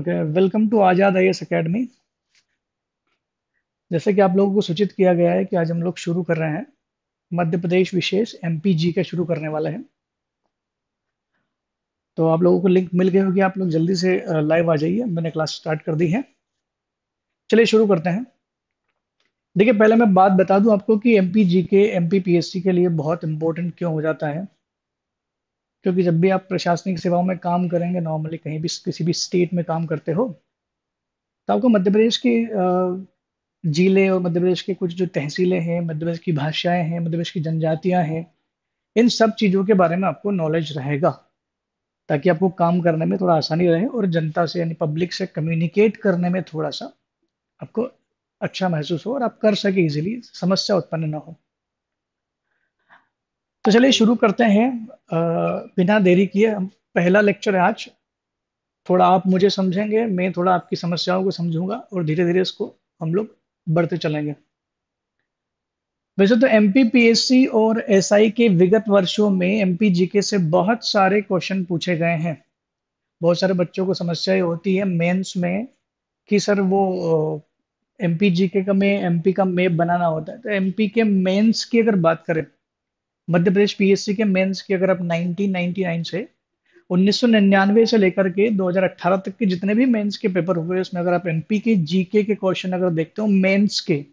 Okay welcome to Azad I S academy जैसे कि आप लोगों को सूचित किया गया है कि आज हम लोग शुरू कर रहे हैं, मध्य प्रदेश विशेष एमपीजी का शुरू करने वाला है। तो आप लोगों को लिंक मिल गई होगी, आप लोग जल्दी से लाइव आ जाइए मैंने क्लास स्टार्ट कर दी है। चलिए शुरू करते हैं। देखिए, पहले मैं बात बता दूँ आपको कि एम के एम के लिए बहुत इंपॉर्टेंट क्यों हो जाता है। क्योंकि जब भी आप प्रशासनिक सेवाओं में काम करेंगे नॉर्मली कहीं भी, किसी भी स्टेट में काम करते हो तो आपको मध्य प्रदेश के ज़िले और मध्य प्रदेश के कुछ जो तहसीलें हैं, मध्य प्रदेश की भाषाएँ हैं, मध्य प्रदेश की जनजातियाँ हैं, इन सब चीज़ों के बारे में आपको नॉलेज रहेगा, ताकि आपको काम करने में थोड़ा आसानी रहे और जनता से यानी पब्लिक से कम्युनिकेट करने में थोड़ा सा आपको अच्छा महसूस हो और आप कर सके इजीली समस्या उत्पन्न ना हो। तो चलिए शुरू करते हैं। बिना देरी किए हम पहला लेक्चर है आज। थोड़ा आप मुझे समझेंगे, मैं थोड़ा आपकी समस्याओं को समझूँगा और धीरे धीरे इसको हम लोग बढ़ते चलेंगे। वैसे तो एम और एसआई के विगत वर्षों में एमपी जीके से बहुत सारे क्वेश्चन पूछे गए हैं। बहुत सारे बच्चों को समस्याएँ होती है मेंस में कि सर वो एम जीके का में एम का मैप बनाना होता है। तो एमपी के मेंस की अगर बात करें मध्य प्रदेश पीएससी के मेंस की अगर आप 1999 से 1999 से लेकर के 2018 तक के जितने भी मेंस के पेपर हुए, उसमें अगर आप एमपी के जीके के क्वेश्चन अगर देखते हो मेंस के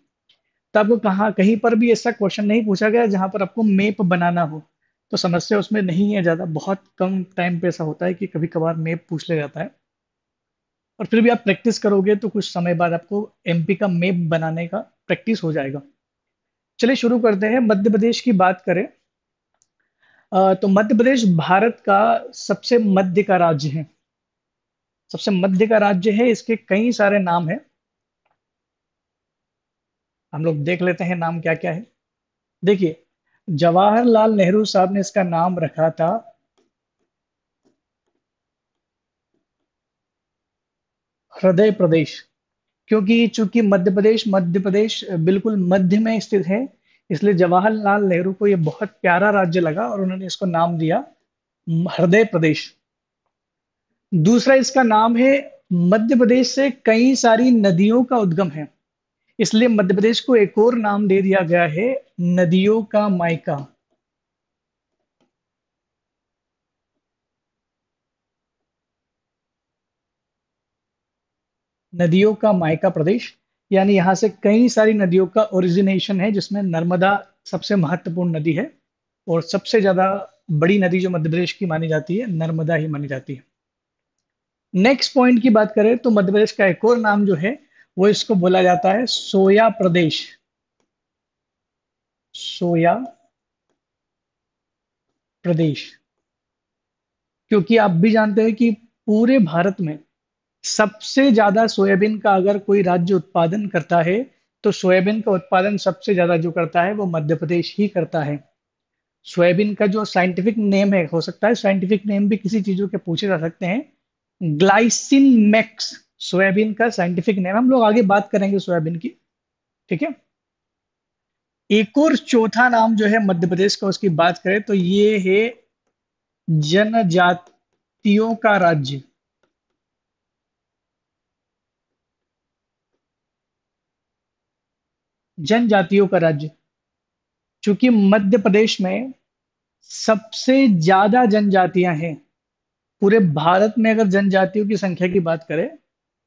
तो आपको कहा, कहीं पर भी ऐसा क्वेश्चन नहीं पूछा गया जहाँ पर आपको मेप बनाना हो। तो समस्या उसमें नहीं है ज़्यादा। बहुत कम टाइम पे ऐसा होता है कि कभी कभार मेप पूछ लिया जाता है। और फिर भी आप प्रैक्टिस करोगे तो कुछ समय बाद आपको एमपी का मेप बनाने का प्रैक्टिस हो जाएगा। चलिए शुरू करते हैं। मध्य प्रदेश की बात करें। तो मध्य प्रदेश भारत का सबसे मध्य का राज्य है। सबसे मध्य का राज्य है, इसके कई सारे नाम हैं। हम लोग देख लेते हैं नाम क्या क्या है। देखिए, जवाहरलाल नेहरू साहब ने इसका नाम रखा था। हृदय प्रदेश, क्योंकि चूँकि मध्य प्रदेश मध्य प्रदेश बिल्कुल मध्य में स्थित है इसलिए जवाहरलाल नेहरू को यह बहुत प्यारा राज्य लगा और उन्होंने इसको नाम दिया हृदय प्रदेश। दूसरा इसका नाम है मध्य प्रदेश से कई सारी नदियों का उद्गम है। इसलिए मध्य प्रदेश को एक और नाम दे दिया गया है नदियों का मायका। नदियों का मायका प्रदेश। यानी यहाँ से कई सारी नदियों का ओरिजिनेशन है, जिसमें नर्मदा सबसे महत्वपूर्ण नदी है और सबसे ज़्यादा बड़ी नदी जो मध्य प्रदेश की मानी जाती है, नर्मदा ही मानी जाती है। नेक्स्ट पॉइंट की बात करें तो मध्य प्रदेश का एक और नाम जो है, वो इसको बोला जाता है सोया प्रदेश। सोया प्रदेश। क्योंकि आप भी जानते हैं कि पूरे भारत में सबसे ज़्यादा सोयाबीन का अगर कोई राज्य उत्पादन करता है तो सोयाबीन का उत्पादन सबसे ज़्यादा जो करता है, वो मध्य प्रदेश ही करता है। सोयाबीन का जो साइंटिफिक नेम है, हो सकता है साइंटिफिक नेम भी किसी चीज़ों के पूछे जा सकते हैं। ग्लाइसिन मैक्स सोयाबीन का साइंटिफिक नेम हम लोग आगे बात करेंगे सोयाबीन की, ठीक है? एक और चौथा नाम जो है मध्य प्रदेश का, उसकी बात करें तो ये है जनजातियों का राज्य। जनजातियों का राज्य। चूँकि मध्य प्रदेश में सबसे ज़्यादा जनजातियाँ हैं, पूरे भारत में अगर जनजातियों की संख्या की बात करें,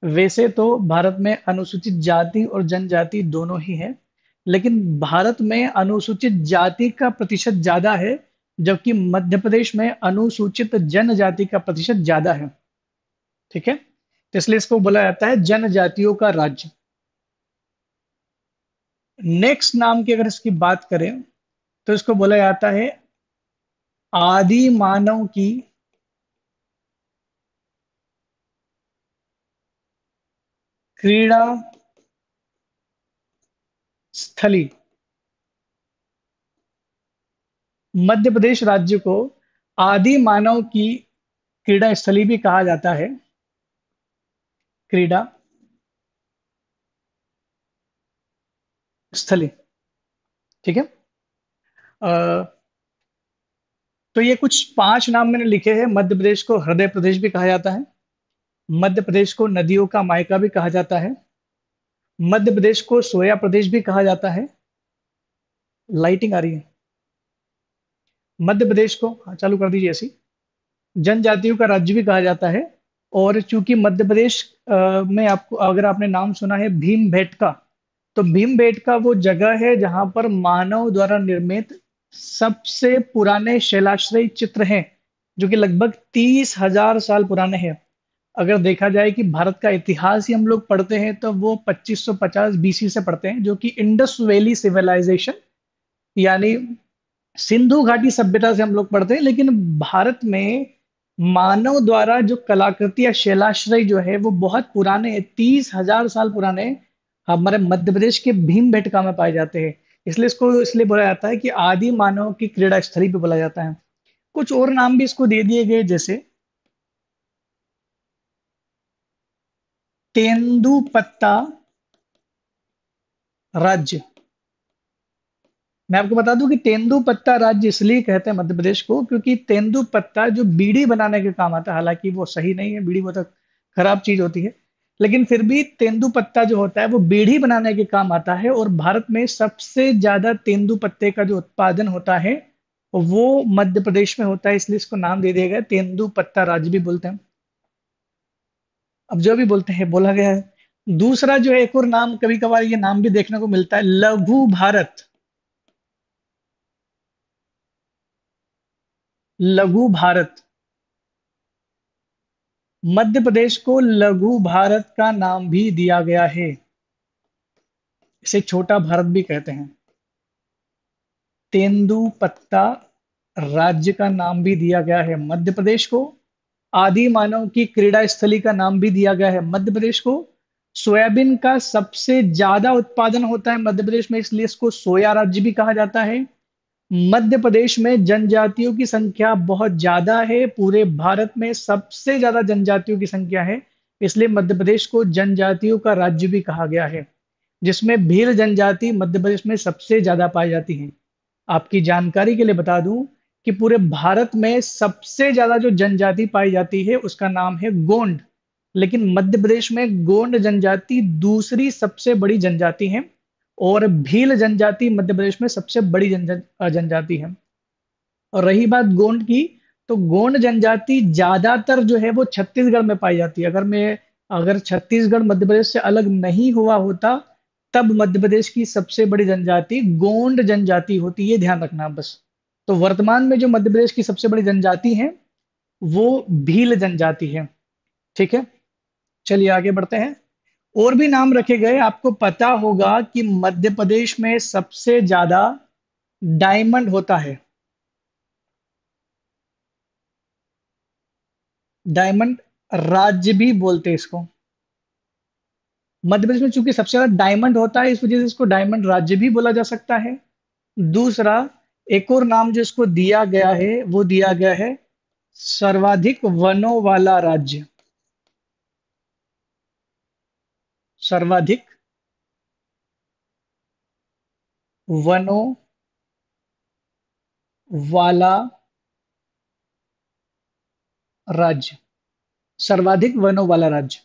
वैसे तो भारत में अनुसूचित जाति और जनजाति दोनों ही है, लेकिन भारत में अनुसूचित जाति का प्रतिशत ज़्यादा है, जबकि मध्य प्रदेश में अनुसूचित जनजाति का प्रतिशत ज़्यादा है। ठीक है? तो इसलिए इसको बोला जाता है जनजातियों का राज्य। नेक्स्ट नाम की अगर इसकी बात करें तो इसको बोला जाता है आदि मानव की क्रीड़ा स्थली। मध्य प्रदेश राज्य को आदि मानव की क्रीड़ा स्थली भी कहा जाता है। क्रीड़ा स्थली। ठीक है? तो ये कुछ पाँच नाम मैंने लिखे हैं। मध्य प्रदेश को हृदय प्रदेश भी कहा जाता है। मध्य प्रदेश को नदियों का मायका भी कहा जाता है। मध्य प्रदेश को सोया प्रदेश भी कहा जाता है। लाइटिंग आ रही है। मध्य प्रदेश को हाँ, चालू कर दीजिए ऐसी जनजातियों का राज्य भी कहा जाता है। और चूँकि मध्य प्रदेश में आपको अगर आपने नाम सुना है भीम भेटका तो भीम भेटका वो जगह है जहाँ पर मानव द्वारा निर्मित सबसे पुराने शैलाश्रय चित्र हैं, जो कि लगभग तीस हज़ार साल पुराने हैं। अगर देखा जाए कि भारत का इतिहास ही हम लोग पढ़ते हैं तो वो 2550 बीसी से पढ़ते हैं, जो कि इंडस वैली सिविलाइजेशन, यानी सिंधु घाटी सभ्यता से हम लोग पढ़ते हैं, लेकिन भारत में मानव द्वारा जो कलाकृति या शैलाश्रय जो है, वो बहुत पुराने तीस हज़ार साल पुराने हमारे मध्य प्रदेश के भीम बेटका में पाए जाते हैं। इसलिए इसको, इसलिए बोला जाता है कि आदि मानव की क्रीड़ा स्थली पे बोला जाता है। कुछ और नाम भी इसको दे दिए गए, जैसे तेंदुपत्ता राज्य। मैं आपको बता दूँ कि तेंदुपत्ता राज्य इसलिए कहते हैं मध्य प्रदेश को, क्योंकि तेंदुपत्ता जो बीड़ी बनाने के काम आता है, हालाँकि वो सही नहीं है, बीड़ी बहुत खराब चीज़ होती है। लेकिन फिर भी तेंदुपत्ता जो होता है, वो बीड़ी बनाने के काम आता है और भारत में सबसे ज़्यादा तेंदुपत्ते का जो उत्पादन होता है, वो मध्य प्रदेश में होता है, इसलिए इसको नाम दे दिया गया तेंदुपत्ता राज्य भी बोलते हैं। अब जो भी बोलते हैं, बोला गया है। दूसरा जो है, एक और नाम कभी कभार ये नाम भी देखने को मिलता है, लघु भारत। लघु भारत। मध्य प्रदेश को लघु भारत का नाम भी दिया गया है। इसे छोटा भारत भी कहते हैं। तेंदुपत्ता राज्य का नाम भी दिया गया है मध्य प्रदेश को। आदि मानव की क्रीड़ा स्थली का नाम भी दिया गया है मध्य प्रदेश को। सोयाबीन का सबसे ज़्यादा उत्पादन होता है मध्य प्रदेश में, इसलिए इसको सोया राज्य भी कहा जाता है। मध्य प्रदेश में जनजातियों की संख्या बहुत ज़्यादा है। पूरे भारत में सबसे ज़्यादा जनजातियों की संख्या है। इसलिए मध्य प्रदेश को जनजातियों का राज्य भी कहा गया है, जिसमें भील जनजाति मध्य प्रदेश में सबसे ज़्यादा पाई जाती है। आपकी जानकारी के लिए बता दूँ कि पूरे भारत में सबसे ज़्यादा जो जनजाति पाई जाती है, उसका नाम है गोंड। लेकिन मध्य प्रदेश में गोंड जनजाति दूसरी सबसे बड़ी जनजाति है। और भील जनजाति मध्य प्रदेश में सबसे बड़ी जनजाति है। और रही बात गोंड की तो गोंड जनजाति ज़्यादातर जो है वो छत्तीसगढ़ में पाई जाती है। अगर मैं, अगर छत्तीसगढ़ मध्य प्रदेश से अलग नहीं हुआ होता, तब मध्य प्रदेश की सबसे बड़ी जनजाति, गोंड जनजाति होती है ध्यान रखना बस। तो वर्तमान में जो मध्य प्रदेश की सबसे बड़ी जनजाति है, वो भील जनजाति है। ठीक है? चलिए आगे बढ़ते हैं। और भी नाम रखे गए। आपको पता होगा कि मध्य प्रदेश में सबसे ज़्यादा डायमंड होता है। डायमंड राज्य भी बोलते हैं इसको। मध्य प्रदेश में चूँकि सबसे ज़्यादा डायमंड होता है, इस वजह से इसको डायमंड राज्य भी बोला जा सकता है। दूसरा, एक और नाम जो इसको दिया गया है, वो दिया गया है सर्वाधिक वनों वाला राज्य। सर्वाधिक वनों वाला राज्य, सर्वाधिक वनों वाला राज्य।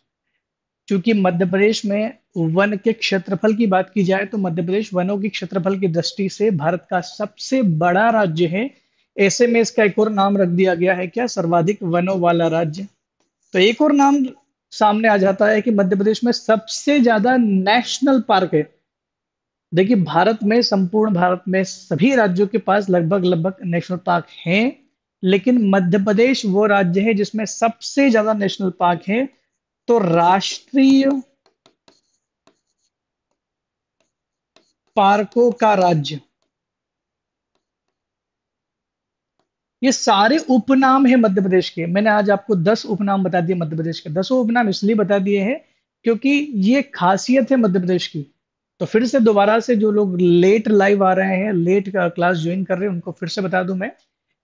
क्योंकि मध्य प्रदेश में वन के क्षेत्रफल की बात की जाए तो मध्य प्रदेश वनों की क्षेत्रफल की दृष्टि से भारत का सबसे बड़ा राज्य है। ऐसे में इसका एक और नाम रख दिया गया है क्या? सर्वाधिक वनों वाला राज्य। तो एक और नाम सामने आ जाता है कि मध्य प्रदेश में सबसे ज़्यादा नेशनल पार्क है। देखिए, भारत में, संपूर्ण भारत में सभी राज्यों के पास लगभग लगभग नेशनल पार्क हैं, लेकिन मध्य प्रदेश वो राज्य है जिसमें सबसे ज़्यादा नेशनल पार्क है। तो राष्ट्रीय पार्कों का राज्य ये सारे उपनाम है मध्य प्रदेश के। मैंने आज आपको दस उपनाम बता दिए मध्य प्रदेश के। दसों उपनाम इसलिए बता दिए हैं क्योंकि ये खासियत है मध्य प्रदेश की। तो फिर से दोबारा से जो लोग लेट लाइव आ रहे हैं लेट क्लास ज्वाइन कर रहे हैं, उनको फिर से बता दूँ मैं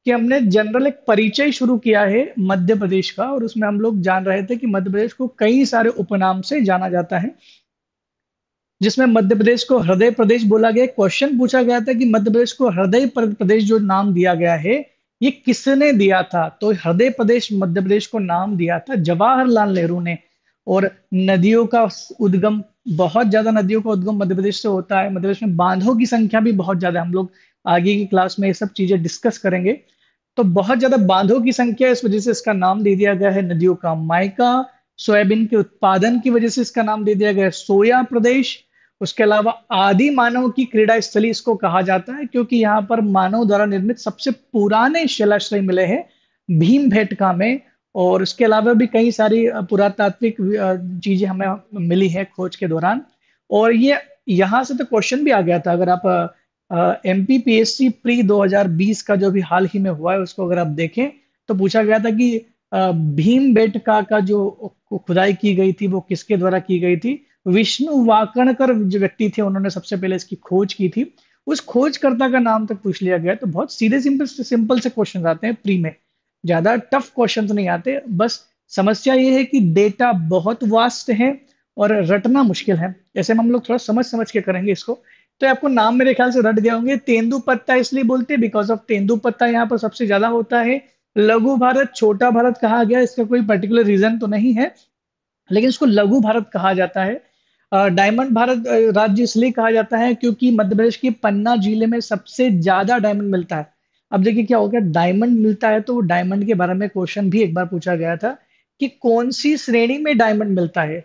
कि हमने जनरल एक परिचय शुरू किया है मध्य प्रदेश का और उसमें हम लोग जान रहे थे कि मध्य प्रदेश को कई सारे उपनाम से जाना जाता है। जिसमें मध्य प्रदेश को हृदय प्रदेश बोला गया। क्वेश्चन पूछा गया था कि मध्य प्रदेश को हृदय प्रदेश जो नाम दिया गया है ये किसने दिया था? तो हृदय प्रदेश, मध्य प्रदेश को नाम दिया था जवाहरलाल नेहरू ने। और नदियों का उद्गम, बहुत ज़्यादा नदियों का उद्गम मध्य प्रदेश से होता है। मध्य प्रदेश में बांधों की संख्या भी बहुत ज़्यादा हम लोग आगे की क्लास में ये सब चीज़ें डिस्कस करेंगे। तो बहुत ज़्यादा बांधों की संख्या इस वजह से इसका नाम दे दिया गया है नदियों का। माइका, सोयाबीन के उत्पादन की वजह से इसका नाम दे दिया गया है। सोया प्रदेश उसके अलावा आदि मानव की क्रीड़ा स्थली इसको कहा जाता है, क्योंकि यहाँ पर मानव द्वारा निर्मित सबसे पुराने शिलाश्रय मिले हैं, भीम भेटका में, और उसके अलावा भी कई सारी पुरातात्विक चीज़ें हमें मिली है खोज के दौरान। और ये, यहाँ से तो क्वेश्चन भी आ गया था, अगर आप M P P S C pre 2020 का जो भी हाल ही में हुआ है, उसको अगर आप देखें तो पूछा गया था कि भीम बेटका का जो खुदाई की गई थी, वो किसके द्वारा की गई थी? विष्णु वाकणकर जो व्यक्ति थे, उन्होंने सबसे पहले इसकी खोज की थी। उस खोजकर्ता का नाम तक पूछ लिया गया। तो बहुत सीधे सिंपल से सिंपल से क्वेश्चन आते हैं प्री में। ज़्यादा टफ क्वेश्चन तो नहीं आते। बस समस्या ये है कि डेटा बहुत वास्ट है और रटना मुश्किल है। ऐसे में हम लोग थोड़ा समझ समझ के करेंगे इसको। तो आपको नाम मेरे ख्याल से रट गए होंगे। तेंदु पत्ता इसलिए बोलते हैं बिकॉज़ ऑफ़ तेंदु पत्ता यहाँ पर सबसे ज़्यादा होता है। लघु भारत, छोटा भारत कहा गया। इसका कोई पर्टिकुलर रीजन तो नहीं है। लेकिन इसको लघु भारत कहा जाता है। डायमंड भारत राज्य इसलिए कहा जाता है क्योंकि मध्य प्रदेश के पन्ना ज़िले में सबसे ज़्यादा डायमंड मिलता है। अब देखिए क्या हो गया, डायमंड मिलता है तो डायमंड के बारे में क्वेश्चन भी एक बार पूछा गया था कि कौन सी श्रेणी में डायमंड मिलता है?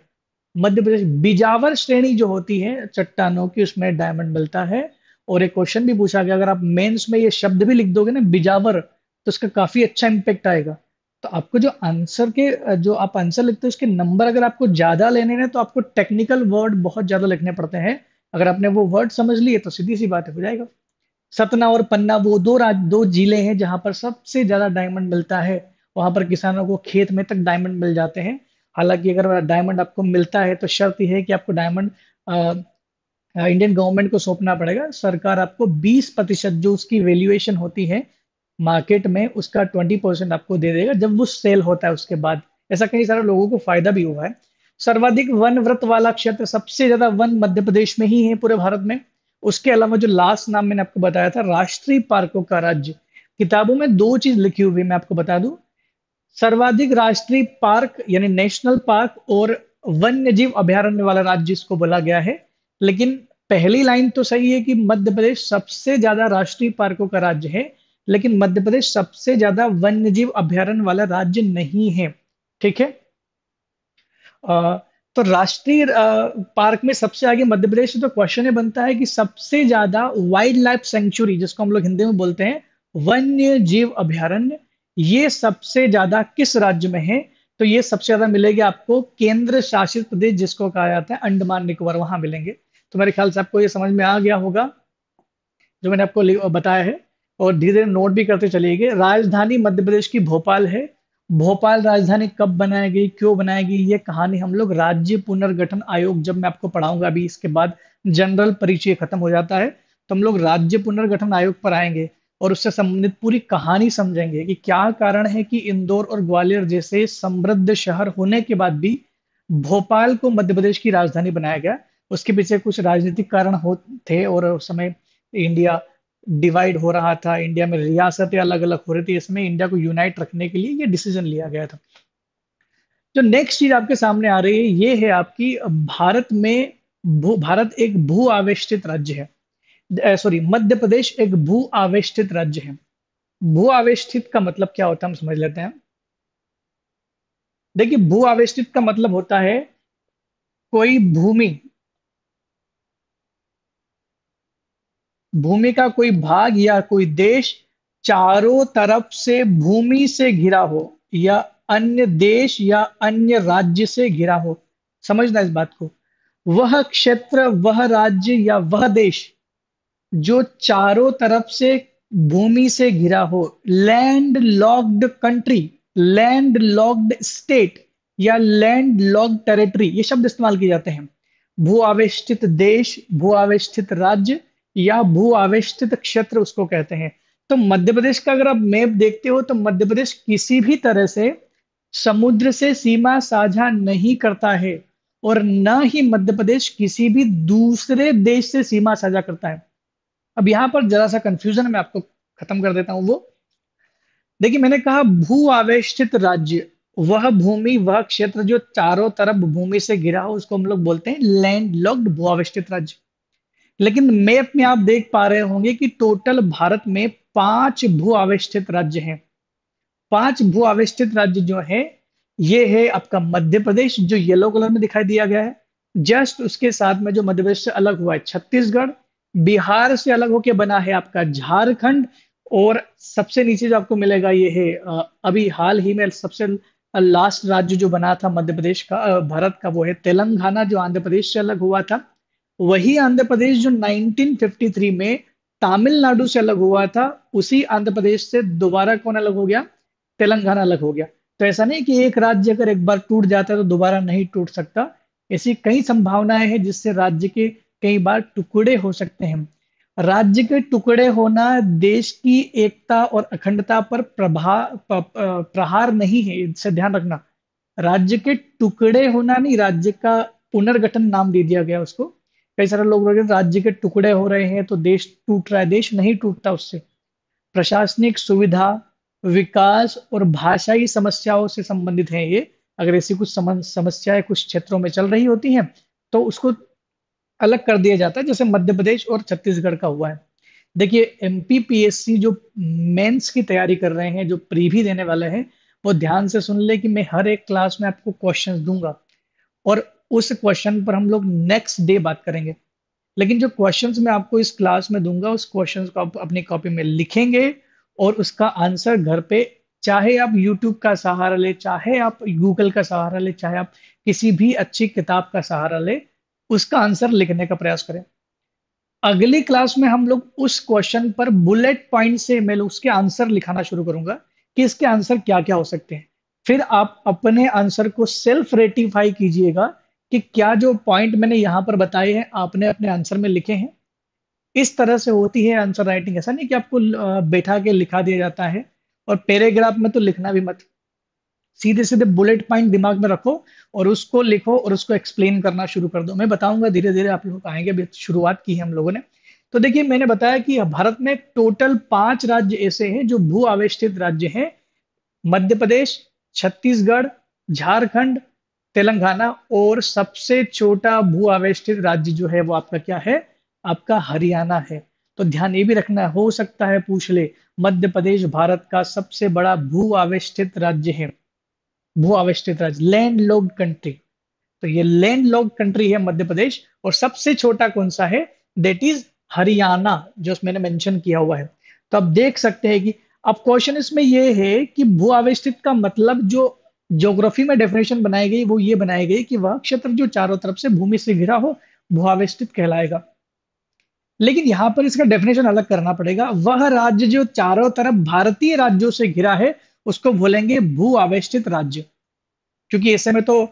मध्य प्रदेश, बिजावर श्रेणी जो होती है, चट्टानों की उसमें डायमंड मिलता है। और एक क्वेश्चन भी पूछा गया, अगर आप मेंस में ये शब्द भी लिख दोगे ना, बिजावर तो उसका काफ़ी अच्छा इंपेक्ट आएगा। तो आपको जो आंसर के जो आप आंसर लिखते हो, उसके नंबर अगर आपको ज़्यादा लेने हैं तो आपको टेक्निकल वर्ड बहुत ज़्यादा लिखने पड़ते हैं। अगर आपने वो वर्ड समझ लिए तो सीधी सी बात हो जाएगा। सतना और पन्ना, वो दो राज, दो ज़िले हैं जहाँ पर सबसे ज़्यादा डायमंड मिलता है। वहाँ पर किसानों को खेत में तक डायमंड मिल जाते हैं। हालाँकि अगर डायमंड आपको मिलता है तो शर्त यह है कि आपको डायमंड इंडियन गवर्नमेंट को सौंपना पड़ेगा। सरकार आपको 20 प्रतिशत जो उसकी वैल्यूएशन होती है मार्केट में उसका ट्वेंटी परसेंट आपको दे देगा जब वो सेल होता है उसके बाद। ऐसा कई सारे लोगों को फ़ायदा भी हुआ है। सर्वाधिक वन व्रत वाला क्षेत्र सबसे ज़्यादा वन मध्य प्रदेश में ही है पूरे भारत में। उसके अलावा जो लास्ट नाम मैंने आपको बताया था, राष्ट्रीय पार्कों का राज्य। किताबों में दो चीज़ लिखी हुई मैं आपको बता दूँ। सर्वाधिक राष्ट्रीय पार्क यानी नेशनल पार्क और वन्य जीव अभ्यारण्य वाला राज्य इसको बोला गया है। लेकिन पहली लाइन तो सही है कि मध्य प्रदेश सबसे ज़्यादा राष्ट्रीय पार्कों का राज्य है। लेकिन मध्य प्रदेश सबसे ज़्यादा वन्य जीव अभ्यारण्य वाला राज्य नहीं है, ठीक है? तो राष्ट्रीय पार्क में सबसे आगे मध्य प्रदेश तो क्वेश्चन बनता है कि सबसे ज़्यादा वाइल्ड लाइफ सेंचुरी जिसको हम लोग हिंदी में बोलते हैं वन्य जीव अभ्यारण्य, ये सबसे ज़्यादा किस राज्य में है? तो ये सबसे ज़्यादा मिलेगी आपको केंद्र शासित प्रदेश, जिसको कहा जाता है अंडमान, निकोबार, वहाँ मिलेंगे। तो मेरे ख्याल से आपको ये समझ में आ गया होगा, जो मैंने आपको बताया है। और धीरे धीरे नोट भी करते चलिए राजधानी मध्य प्रदेश की भोपाल है। भोपाल राजधानी कब बनाई गई, क्यों बनाई गई, ये कहानी हम लोग राज्य पुनर्गठन आयोग, जब मैं आपको पढ़ाऊँगा अभी, इसके बाद जनरल परिचय खत्म हो जाता है। तो हम लोग राज्य पुनर्गठन आयोग पर आएँगे और उससे संबंधित पूरी कहानी समझेंगे कि क्या कारण है कि इंदौर और ग्वालियर जैसे समृद्ध शहर होने के बाद भी भोपाल को मध्य प्रदेश की राजधानी बनाया गया। उसके पीछे कुछ राजनीतिक कारण हो, थे और उस समय इंडिया डिवाइड हो रहा था इंडिया में रियासतें अलग अलग हो रही थी, इसमें इंडिया को यूनाइट रखने के लिए ये डिसीज़न लिया गया था। जो नेक्स्ट चीज़ आपके सामने आ रही है, ये है आपकी भारत में भारत एक भू आवेष्टित राज्य है। सॉरी मध्य प्रदेश एक भू आवेष्टित राज्य है। भू आवेष्टित का मतलब क्या होता है, हम समझ लेते हैं। देखिए, भू आवेष्टित का मतलब होता है कोई भूमि भूमि का कोई भाग या कोई देश चारों तरफ़ से भूमि से घिरा हो या अन्य देश या अन्य राज्य से घिरा हो। समझना इस बात को। वह क्षेत्र, वह राज्य या वह देश जो चारों तरफ़ से भूमि से घिरा हो land locked country land locked state या लैंड लॉक्ड टेरिटरी ये शब्द इस्तेमाल किए जाते हैं। भू आवेष्टित देश भू आवेष्टित राज्य या भू आवेष्टित क्षेत्र उसको कहते हैं। तो मध्य प्रदेश का अगर आप मैप देखते हो तो मध्य प्रदेश किसी भी तरह से समुद्र से सीमा साझा नहीं करता है और न ही मध्य प्रदेश किसी भी दूसरे देश से सीमा साझा करता है। अब यहाँ पर जरा सा कंफ्यूजन मैं आपको खत्म कर देता हूँ वो। देखिए, मैंने कहा भू आवेष्टित राज्य, वह भूमि, वह क्षेत्र जो चारों तरफ़ भूमि से घिरा हो, उसको हम लोग बोलते हैं लैंड लॉक्ड भू आवेष्टित राज्य। लेकिन मैप में आप देख पा रहे होंगे कि टोटल भारत में पाँच भू आवेष्टित राज्य हैं। पाँच भू आवेष्टित राज्य जो है, ये है आपका मध्य प्रदेश, जो येलो कलर में दिखाई दिया गया है। जस्ट उसके साथ में जो मध्य प्रदेश से अलग हुआ है, छत्तीसगढ़। बिहार से अलग होके बना है आपका झारखंड। और सबसे नीचे जो आपको मिलेगा, ये है अभी हाल ही में सबसे लास्ट राज्य जो बना था मध्य प्रदेश का भारत का, वो है तेलंगाना, जो आंध्र प्रदेश से अलग हुआ था। वही आंध्र प्रदेश जो 1953 में तमिलनाडु से अलग हुआ था, उसी आंध्र प्रदेश से दोबारा कौन अलग हो गया? तेलंगाना अलग हो गया। तो ऐसा नहीं कि एक राज्य अगर एक बार टूट जाता है तो दोबारा नहीं टूट सकता। ऐसी कई संभावनाएँ हैं जिससे राज्य के कई बार टुकड़े हो सकते हैं। राज्य के टुकड़े होना देश की एकता और अखंडता पर प्रभा प्रहार नहीं है, इससे ध्यान रखना। राज्य के टुकड़े होना नहीं, राज्य का पुनर्गठन नाम दे दिया गया उसको। कई सारे लोग राज्य के टुकड़े हो रहे हैं तो देश टूट रहा है, देश नहीं टूटता उससे। प्रशासनिक सुविधा, विकास और भाषाई समस्याओं से संबंधित है ये। अगर ऐसी कुछ समस्याएँ कुछ क्षेत्रों में चल रही होती हैं तो उसको अलग कर दिया जाता है, जैसे मध्य प्रदेश और छत्तीसगढ़ का हुआ है। देखिए एमपीपीएससी जो मेंस की तैयारी कर रहे हैं, जो प्रीवी देने वाले हैं, वो ध्यान से सुन ले कि मैं हर एक क्लास में आपको क्वेश्चंस दूँगा। और उस क्वेश्चन पर हम लोग नेक्स्ट डे बात करेंगे। लेकिन जो क्वेश्चन मैं आपको इस क्लास में दूँगा, उस क्वेश्चंस को आप अपनी कॉपी में लिखेंगे और उसका आंसर घर पे, चाहे आप यूट्यूब का सहारा ले, चाहे आप गूगल का सहारा ले, चाहे आप किसी भी अच्छी किताब का सहारा ले, उसका आंसर लिखने का प्रयास करें। अगली क्लास में हम लोग उस क्वेश्चन पर बुलेट पॉइंट से मैं उसके आंसर लिखाना शुरू करूँगा कि इसके आंसर क्या क्या हो सकते हैं। फिर आप अपने आंसर को सेल्फ रेटिफाई कीजिएगा कि क्या जो पॉइंट मैंने यहाँ पर बताए हैं, आपने अपने आंसर में लिखे हैं? इस तरह से होती है आंसर राइटिंग ऐसा नहीं कि आपको बैठा के लिखा दिया जाता है और पैराग्राफ में तो लिखना भी मत। सीधे सीधे बुलेट पॉइंट दिमाग में रखो और उसको लिखो और उसको एक्सप्लेन करना शुरू कर दो। मैं बताऊँगा धीरे धीरे आप लोग आएँगे, अभी शुरुआत की है हम लोगों ने। तो देखिए, मैंने बताया कि भारत में टोटल पाँच राज्य ऐसे हैं जो भू आवेष्टित राज्य हैं। मध्य प्रदेश, छत्तीसगढ़, झारखंड तेलंगाना और सबसे छोटा भू आवेष्टित राज्य जो है वो आपका क्या है? आपका हरियाणा है। तो ध्यान ये भी रखना, है हो सकता है पूछ ले, मध्य प्रदेश भारत का सबसे बड़ा भू आवेष्टित राज्य है। भू आवेष्टित राज्य लैंड लॉक्ड कंट्री तो ये लैंड लॉक्ड कंट्री है मध्य प्रदेश, और सबसे छोटा कौन सा है? देट इज़ हरियाणा, जो मैंने मेंशन किया हुआ है। तो आप देख सकते हैं कि, अब क्वेश्चन इसमें यह है कि भू आवेष्टित का मतलब जो ज्योग्राफी में डेफिनेशन बनाई गई, वो ये बनाई गई कि वह क्षेत्र जो चारों तरफ़ से भूमि से घिरा हो भू आवेष्टित कहलाएगा। लेकिन यहाँ पर इसका डेफिनेशन अलग करना पड़ेगा। वह राज्य जो चारों तरफ़ भारतीय राज्यों से घिरा है, उसको बोलेंगे भू आवेष्टित राज्य। क्योंकि ऐसे में तो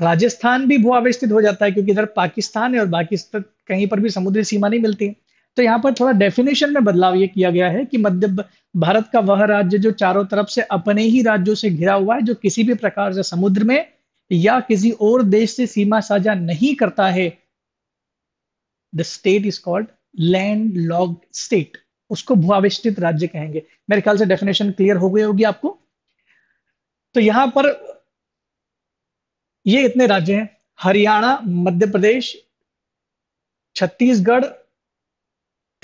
राजस्थान भी भू आवेष्टित हो जाता है, क्योंकि इधर पाकिस्तान है और बाकी कहीं पर भी समुद्री सीमा नहीं मिलती। तो यहाँ पर थोड़ा डेफिनेशन में बदलाव ये किया गया है कि मध्य भारत का वह राज्य जो चारों तरफ़ से अपने ही राज्यों से घिरा हुआ है, जो किसी भी प्रकार से समुद्र में या किसी और देश से सीमा साझा नहीं करता है the state is called landlocked state उसको भूआविष्टित राज्य कहेंगे। मेरे ख्याल से डेफिनेशन क्लियर हो गई होगी आपको। तो यहाँ पर ये इतने राज्य हैं। हरियाणा, मध्य प्रदेश, छत्तीसगढ़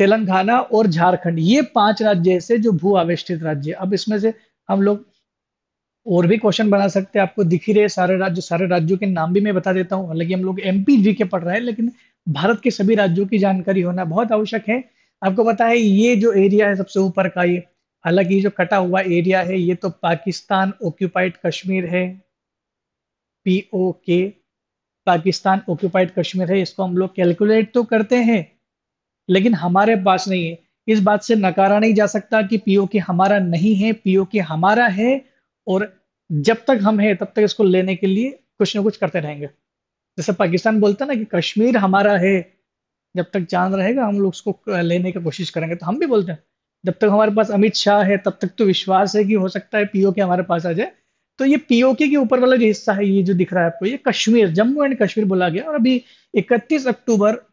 तेलंगाना और झारखंड, ये पाँच राज्य ऐसे जो भू आवेष्टित राज्य अब इसमें से हम लोग और भी क्वेश्चन बना सकते हैं। आपको दिख ही रहे सारे राज्य, सारे राज्यों के नाम भी मैं बता देता हूँ। हालाँकि हम लोग एमपी जी के पढ़ रहे हैं, लेकिन भारत के सभी राज्यों की जानकारी होना बहुत आवश्यक है। आपको पता है, ये जो एरिया है सबसे ऊपर का, ये हालाँकि ये जो कटा हुआ एरिया है, ये तो पाकिस्तान ऑक्यूपाइड कश्मीर है। पीओ के पाकिस्तान ऑक्यूपाइड कश्मीर है। इसको हम लोग कैलकुलेट तो करते हैं लेकिन हमारे पास नहीं है। इस बात से नकारा नहीं जा सकता कि पीओ के हमारा नहीं है, पीओ के हमारा है, और जब तक हम है, तब तक इसको लेने के लिए कुछ ना कुछ करते रहेंगे। जैसे पाकिस्तान बोलता ना कि कश्मीर हमारा है, जब तक चाँद रहेगा, हम लोग उसको लेने की कोशिश करेंगे तो हम भी बोलते हैं। जब तक हमारे पास अमित शाह है, तब तक तो विश्वास है कि हो सकता है पीओके हमारे पास आ जाए। तो ये पीओके के ऊपर वाला जो हिस्सा है, ये जो दिख रहा है आपको, ये कश्मीर, जम्मू एंड कश्मीर बोला गया, और अभी 31 अक्टूबर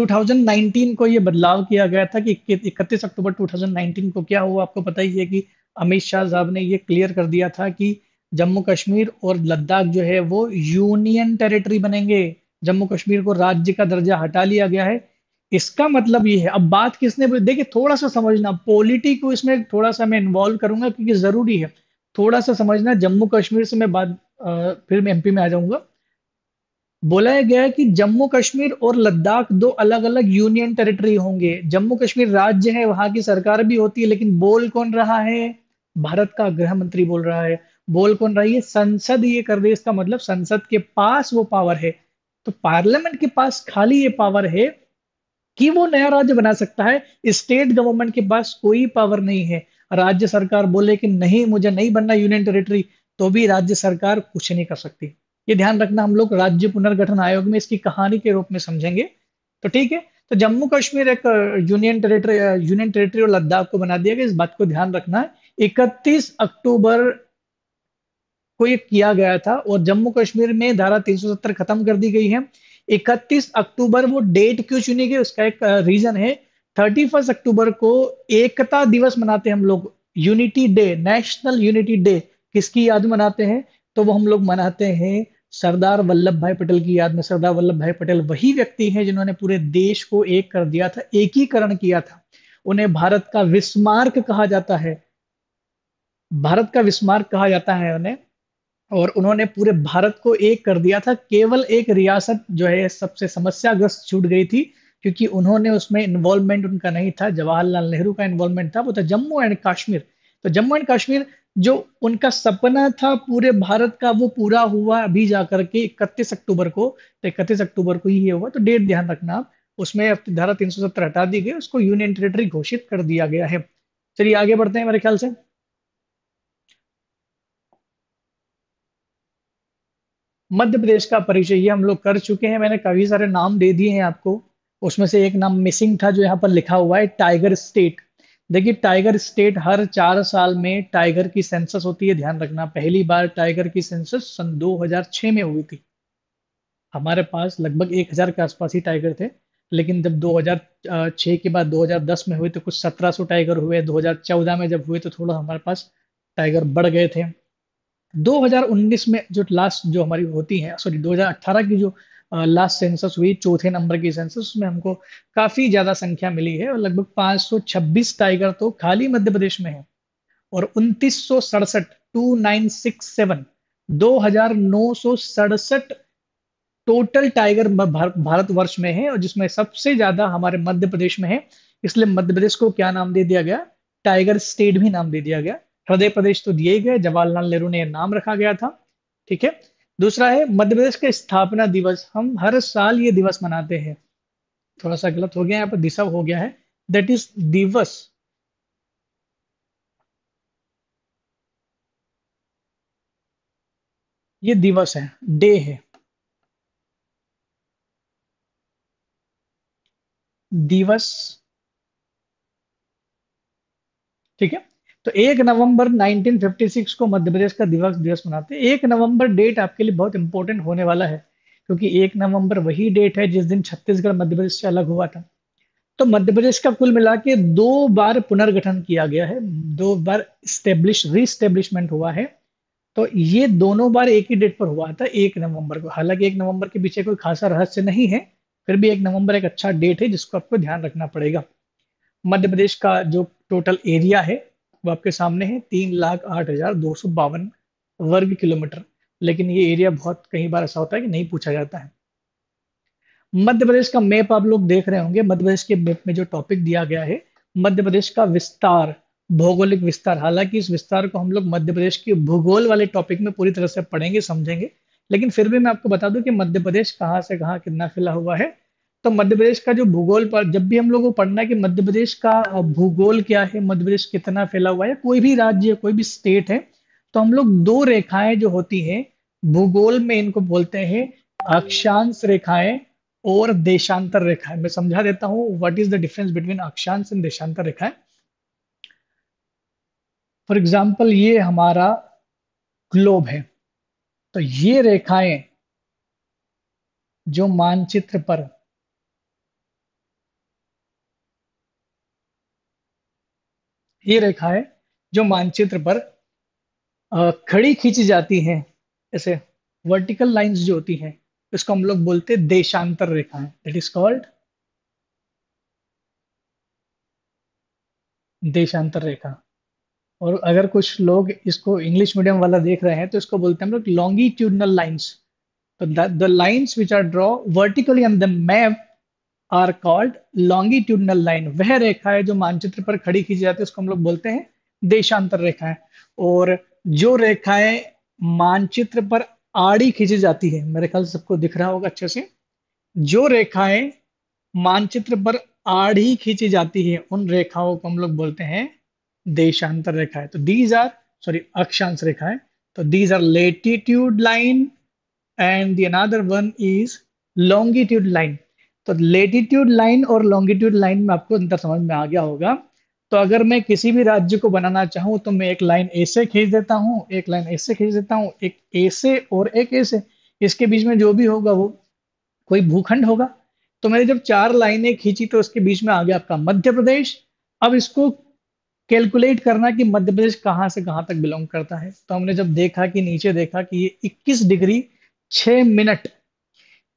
2019 को ये बदलाव किया गया था कि इकतीस अक्टूबर 2019 को क्या हुआ? आपको पता ही है कि अमित शाह साहब ने ये क्लियर कर दिया था कि जम्मू कश्मीर और लद्दाख जो है वो यूनियन टेरिटरी बनेंगे। जम्मू कश्मीर को राज्य का दर्जा हटा लिया गया है। इसका मतलब ये है, अब बात किसने, देखिए थोड़ा सा समझना पॉलिटी को इसमें थोड़ा सा मैं इन्वॉल्व करूँगा क्योंकि ज़रूरी है। थोड़ा सा समझना, जम्मू कश्मीर से मैं बात फिर मैं एमपी में आ जाऊँगा। बोला गया है कि जम्मू कश्मीर और लद्दाख दो अलग अलग यूनियन टेरिटरी होंगे। जम्मू कश्मीर राज्य है, वहाँ की सरकार भी होती है, लेकिन बोल कौन रहा है? भारत का गृह मंत्री बोल रहा है। बोल कौन रही है? संसद, ये कर दे इसका मतलब संसद के पास वो पावर है। तो पार्लियामेंट के पास खाली ये पावर है कि वो नया राज्य बना सकता है। स्टेट गवर्नमेंट के पास कोई पावर नहीं है। राज्य सरकार बोले कि नहीं, मुझे नहीं बनना यूनियन टेरिटरी तो भी राज्य सरकार कुछ नहीं कर सकती। ये ध्यान रखना, हम लोग राज्य पुनर्गठन आयोग में इसकी कहानी के रूप में समझेंगे। तो ठीक है तो जम्मू कश्मीर एक यूनियन टेरिटरी यूनियन टेरिटरी और लद्दाख को बना दिया गया, इस बात को ध्यान रखना है। इकतीस अक्टूबर को ये किया गया था और जम्मू कश्मीर में धारा 370 खत्म कर दी गई है। 31 अक्टूबर वो डेट क्यों चुनी गई, उसका एक रीजन है। थर्टी फ़र्स्ट अक्टूबर को एकता दिवस मनाते हैं हम लोग unity day national unity day किसकी याद मनाते हैं? तो वो हम लोग मनाते हैं सरदार वल्लभ भाई पटेल की याद में। सरदार वल्लभ भाई पटेल वही व्यक्ति हैं जिन्होंने पूरे देश को एक कर दिया था, एकीकरण किया था। उन्हें भारत का विस्मार्क कहा जाता है। भारत का विस्मार्क कहा जाता है उन्हें। और उन्होंने पूरे भारत को एक कर दिया था। केवल एक रियासत जो है सबसे समस्याग्रस्त छूट गई थी, क्योंकि उन्होंने उसमें इन्वॉल्वमेंट उनका नहीं था। जवाहरलाल नेहरू का इन्वॉल्वमेंट था, वो था जम्मू एंड कश्मीर। तो जम्मू एंड कश्मीर जो उनका सपना था पूरे भारत का, वो पूरा हुआ अभी जाकर के इकतीस अक्टूबर को तो इकतीस अक्टूबर को ही हुआ तो डेट ध्यान रखना आप। उसमें धारा तीन सौ सत्तर हटा दी गई, उसको यूनियन टेरिटरी घोषित कर दिया गया है। चलिए आगे बढ़ते हैं मेरे ख्याल से। मध्य प्रदेश का परिचय ये हम लोग कर चुके हैं। मैंने काफ़ी सारे नाम दे दिए हैं आपको। उसमें से एक नाम मिसिंग था जो यहाँ पर लिखा हुआ है टाइगर स्टेट देखिए टाइगर स्टेट हर चार साल में टाइगर की सेंसस होती है, ध्यान रखना। पहली बार टाइगर की सेंसस सन 2006 में हुई थी। हमारे पास लगभग 1000 के आसपास ही टाइगर थे, लेकिन जब 2006 के बाद 2010 में हुए तो कुछ 1700 टाइगर हुए 2014 में जब हुए तो थोड़ा हमारे पास टाइगर बढ़ गए थे। 2019 में जो लास्ट जो हमारी होती है सॉरी 2018 की जो लास्ट सेंसस हुई, चौथे नंबर की सेंसस उसमें हमको काफ़ी ज़्यादा संख्या मिली है और लगभग 526 टाइगर तो खाली मध्य प्रदेश में है और उनतीस सौ सड़सठ टू नाइन सिक्स सेवन दो हज़ार नौ सौ सड़सठ टोटल टाइगर भारत वर्ष में है और जिसमें सबसे ज़्यादा हमारे मध्य प्रदेश में है। इसलिए मध्य प्रदेश को क्या नाम दे दिया गया? टाइगर स्टेट भी नाम दे दिया गया। हृदय प्रदेश तो दिए गए, जवाहरलाल नेहरू ने नाम रखा गया था। ठीक है? दूसरा है, मध्य प्रदेश का स्थापना दिवस। हम हर साल ये दिवस मनाते हैं। थोड़ा सा गलत हो गया, यहाँ पर दिशा हो गया है। दैट इज़ दिवस। ये दिवस है, डे है। दिवस। ठीक है? तो एक नवंबर 1956 को मध्य प्रदेश का दिवस दिवस मनाते हैं। एक नवंबर डेट आपके लिए बहुत इंपॉर्टेंट होने वाला है, क्योंकि एक नवंबर वही डेट है जिस दिन छत्तीसगढ़ मध्य प्रदेश से अलग हुआ था। तो मध्य प्रदेश का कुल मिला के दो बार पुनर्गठन किया गया है, दो बार स्टेब्लिश रीस्टेब्लिशमेंट हुआ है। तो ये दोनों बार एक ही डेट पर हुआ था, एक नवंबर को। हालाँकि एक नवंबर के पीछे कोई खासा रहस्य नहीं है, फिर भी एक नवंबर एक अच्छा डेट है जिसको आपको ध्यान रखना पड़ेगा। मध्य प्रदेश का जो टोटल एरिया है वो आपके सामने है, तीन लाख आठ हज़ार दो सौ बावन वर्ग किलोमीटर। लेकिन ये एरिया बहुत, कई बार ऐसा होता है कि नहीं पूछा जाता है। मध्य प्रदेश का मैप आप लोग देख रहे होंगे। मध्य प्रदेश के मैप में जो टॉपिक दिया गया है, मध्य प्रदेश का विस्तार, भौगोलिक विस्तार। हालाँकि इस विस्तार को हम लोग मध्य प्रदेश के भूगोल वाले टॉपिक में पूरी तरह से पढ़ेंगे, समझेंगे। लेकिन फिर भी मैं आपको बता दूँ कि मध्य प्रदेश कहाँ से कहाँ कितना फैला हुआ है। तो मध्य प्रदेश का जो भूगोल पर, जब भी हम लोग को पढ़ना है कि मध्य प्रदेश का भूगोल क्या है, मध्य प्रदेश कितना फैला हुआ है कोई भी राज्य कोई भी स्टेट है तो हम लोग दो रेखाएँ जो होती हैं, भूगोल में इनको बोलते हैं अक्षांश रेखाएँ और देशांतर रेखाएँ। मैं समझा देता हूँ what is the difference between अक्षांश एंड देशांतर रेखाएँ। फॉर एग्ज़ाम्पल ये हमारा ग्लोब है। तो ये रेखाएँ जो मानचित्र पर ये रेखा है जो मानचित्र पर खड़ी खींची जाती है। ऐसे वर्टिकल लाइंस जो होती हैं, इसको हम लोग बोलते हैं देशांतर रेखाएँ दैट इज़ कॉल्ड देशांतर रेखा। और अगर कुछ लोग इसको इंग्लिश मीडियम वाला देख रहे हैं तो इसको बोलते हैं हम लोग लॉन्गिट्यूडनल लाइन्स तो the lines which are draw vertically on the map are called longitudinal line वह रेखा है जो मानचित्र पर खड़ी खींची जाती है, उसको हम लोग बोलते हैं देशांतर रेखाएँ और जो रेखाएँ मानचित्र पर आड़ी खींची जाती है, मेरे ख्याल से सबको दिख रहा होगा अच्छे से, जो रेखाएँ मानचित्र पर आड़ी खींची जाती है, उन रेखाओं को हम लोग बोलते हैं देशांतर रेखाएँ तो दीज आर सॉरी अक्षांश रेखाएँ तो these are latitude line and the another one is longitude line तो लेटीट्यूड लाइन और लॉन्गिट्यूड लाइन में आपको अंतर समझ में आ गया होगा। तो अगर मैं किसी भी राज्य को बनाना चाहूँ तो मैं एक लाइन ऐसे खींच देता हूँ, एक लाइन ऐसे खींच देता हूँ, एक ऐसे और एक ऐसे इसके बीच में जो भी होगा, वो कोई भूखंड होगा। तो मैंने जब चार लाइनें खींची तो उसके बीच में आ गया आपका मध्य प्रदेश। अब इसको कैलकुलेट करना कि मध्य प्रदेश कहाँ से कहाँ तक बिलोंग करता है। तो हमने जब देखा कि, नीचे देखा कि ये 21 डिग्री 6 मिनट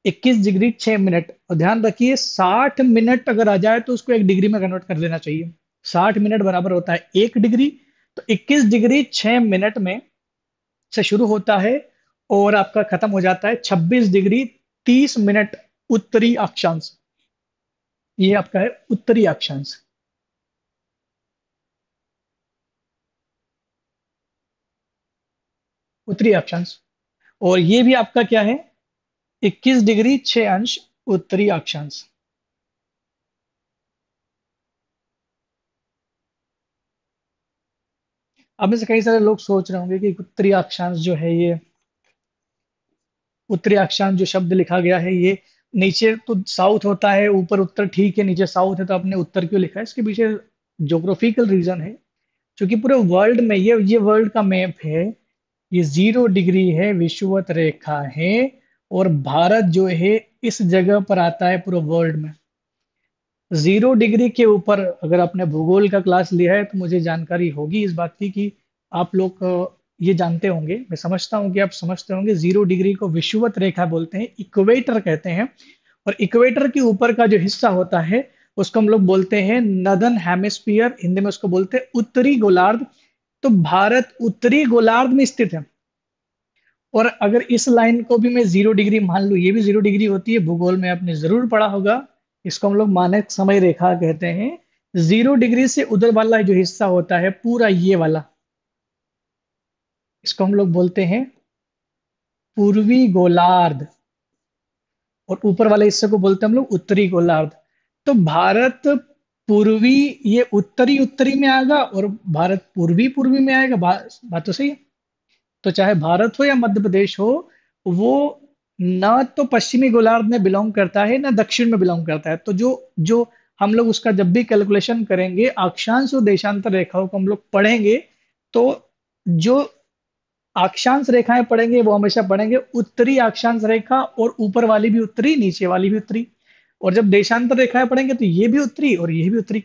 21 डिग्री 6 मिनट। और ध्यान रखिए 60 मिनट अगर आ जाए तो उसको एक डिग्री में कन्वर्ट कर देना चाहिए। 60 मिनट बराबर होता है एक डिग्री। तो 21 डिग्री 6 मिनट में से शुरू होता है और आपका खत्म हो जाता है। 26 डिग्री 30 मिनट उत्तरी अक्षांश। ये आपका है उत्तरी अक्षांश। उत्तरी अक्षांश। और ये भी आपका क्या है? 21 डिग्री 6 अंश उत्तरी अक्षांश। अब से कई सारे लोग सोच रहे होंगे कि उत्तरी अक्षांश जो है ये, उत्तरी अक्षांश जो शब्द लिखा गया है ये नीचे तो साउथ होता है, ऊपर उत्तर ठीक है, नीचे साउथ है तो आपने उत्तर क्यों लिखा है? इसके पीछे जोग्राफिकल रीजन है, क्योंकि पूरे वर्ल्ड में ये ये वर्ल्ड का मैप है, ये ज़ीरो डिग्री है, विषुवत रेखा है और भारत जो है इस जगह पर आता है पूरे वर्ल्ड में। ज़ीरो डिग्री के ऊपर अगर आपने भूगोल का क्लास लिया है तो मुझे जानकारी होगी इस बात की कि आप लोग ये जानते होंगे, मैं समझता हूँ कि आप समझते होंगे ज़ीरो डिग्री को विषुवत रेखा बोलते हैं इक्वेटर कहते हैं। और इक्वेटर के ऊपर का जो हिस्सा होता है, उसको हम लोग बोलते हैं नदन हेमिस्फीयर हिंदी में उसको बोलते हैं उत्तरी गोलार्ध। तो भारत उत्तरी गोलार्ध में स्थित है। और अगर इस लाइन को भी मैं ज़ीरो डिग्री मान लू, ये भी ज़ीरो डिग्री होती है, भूगोल में आपने ज़रूर पढ़ा होगा। इसको हम लोग मानक समय रेखा कहते हैं। ज़ीरो डिग्री से उधर वाला जो हिस्सा होता है, पूरा ये वाला, इसको हम लोग बोलते हैं पूर्वी गोलार्ध। और ऊपर वाले हिस्से को बोलते हैं हम लोग उत्तरी गोलार्ध। तो भारत पूर्वी, ये उत्तरी उत्तरी में आएगा और भारत पूर्वी पूर्वी में आएगा? बात तो सही है। तो चाहे भारत हो या मध्य प्रदेश हो, वो ना तो पश्चिमी गोलार्ध में बिलोंग करता है, ना दक्षिण में बिलोंग करता है। तो जो जो हम लोग उसका जब भी कैलकुलेशन करेंगे, अक्षांश और देशांतर रेखाओं को हम लोग पढ़ेंगे तो जो अक्षांश रेखाएँ पढ़ेंगे, वो हमेशा पढ़ेंगे उत्तरी अक्षांश रेखा और ऊपर वाली भी उत्तरी, नीचे वाली भी उत्तरी। और जब देशांतर रेखाएँ पढ़ेंगे तो ये भी उत्तरी और ये भी उत्तरी।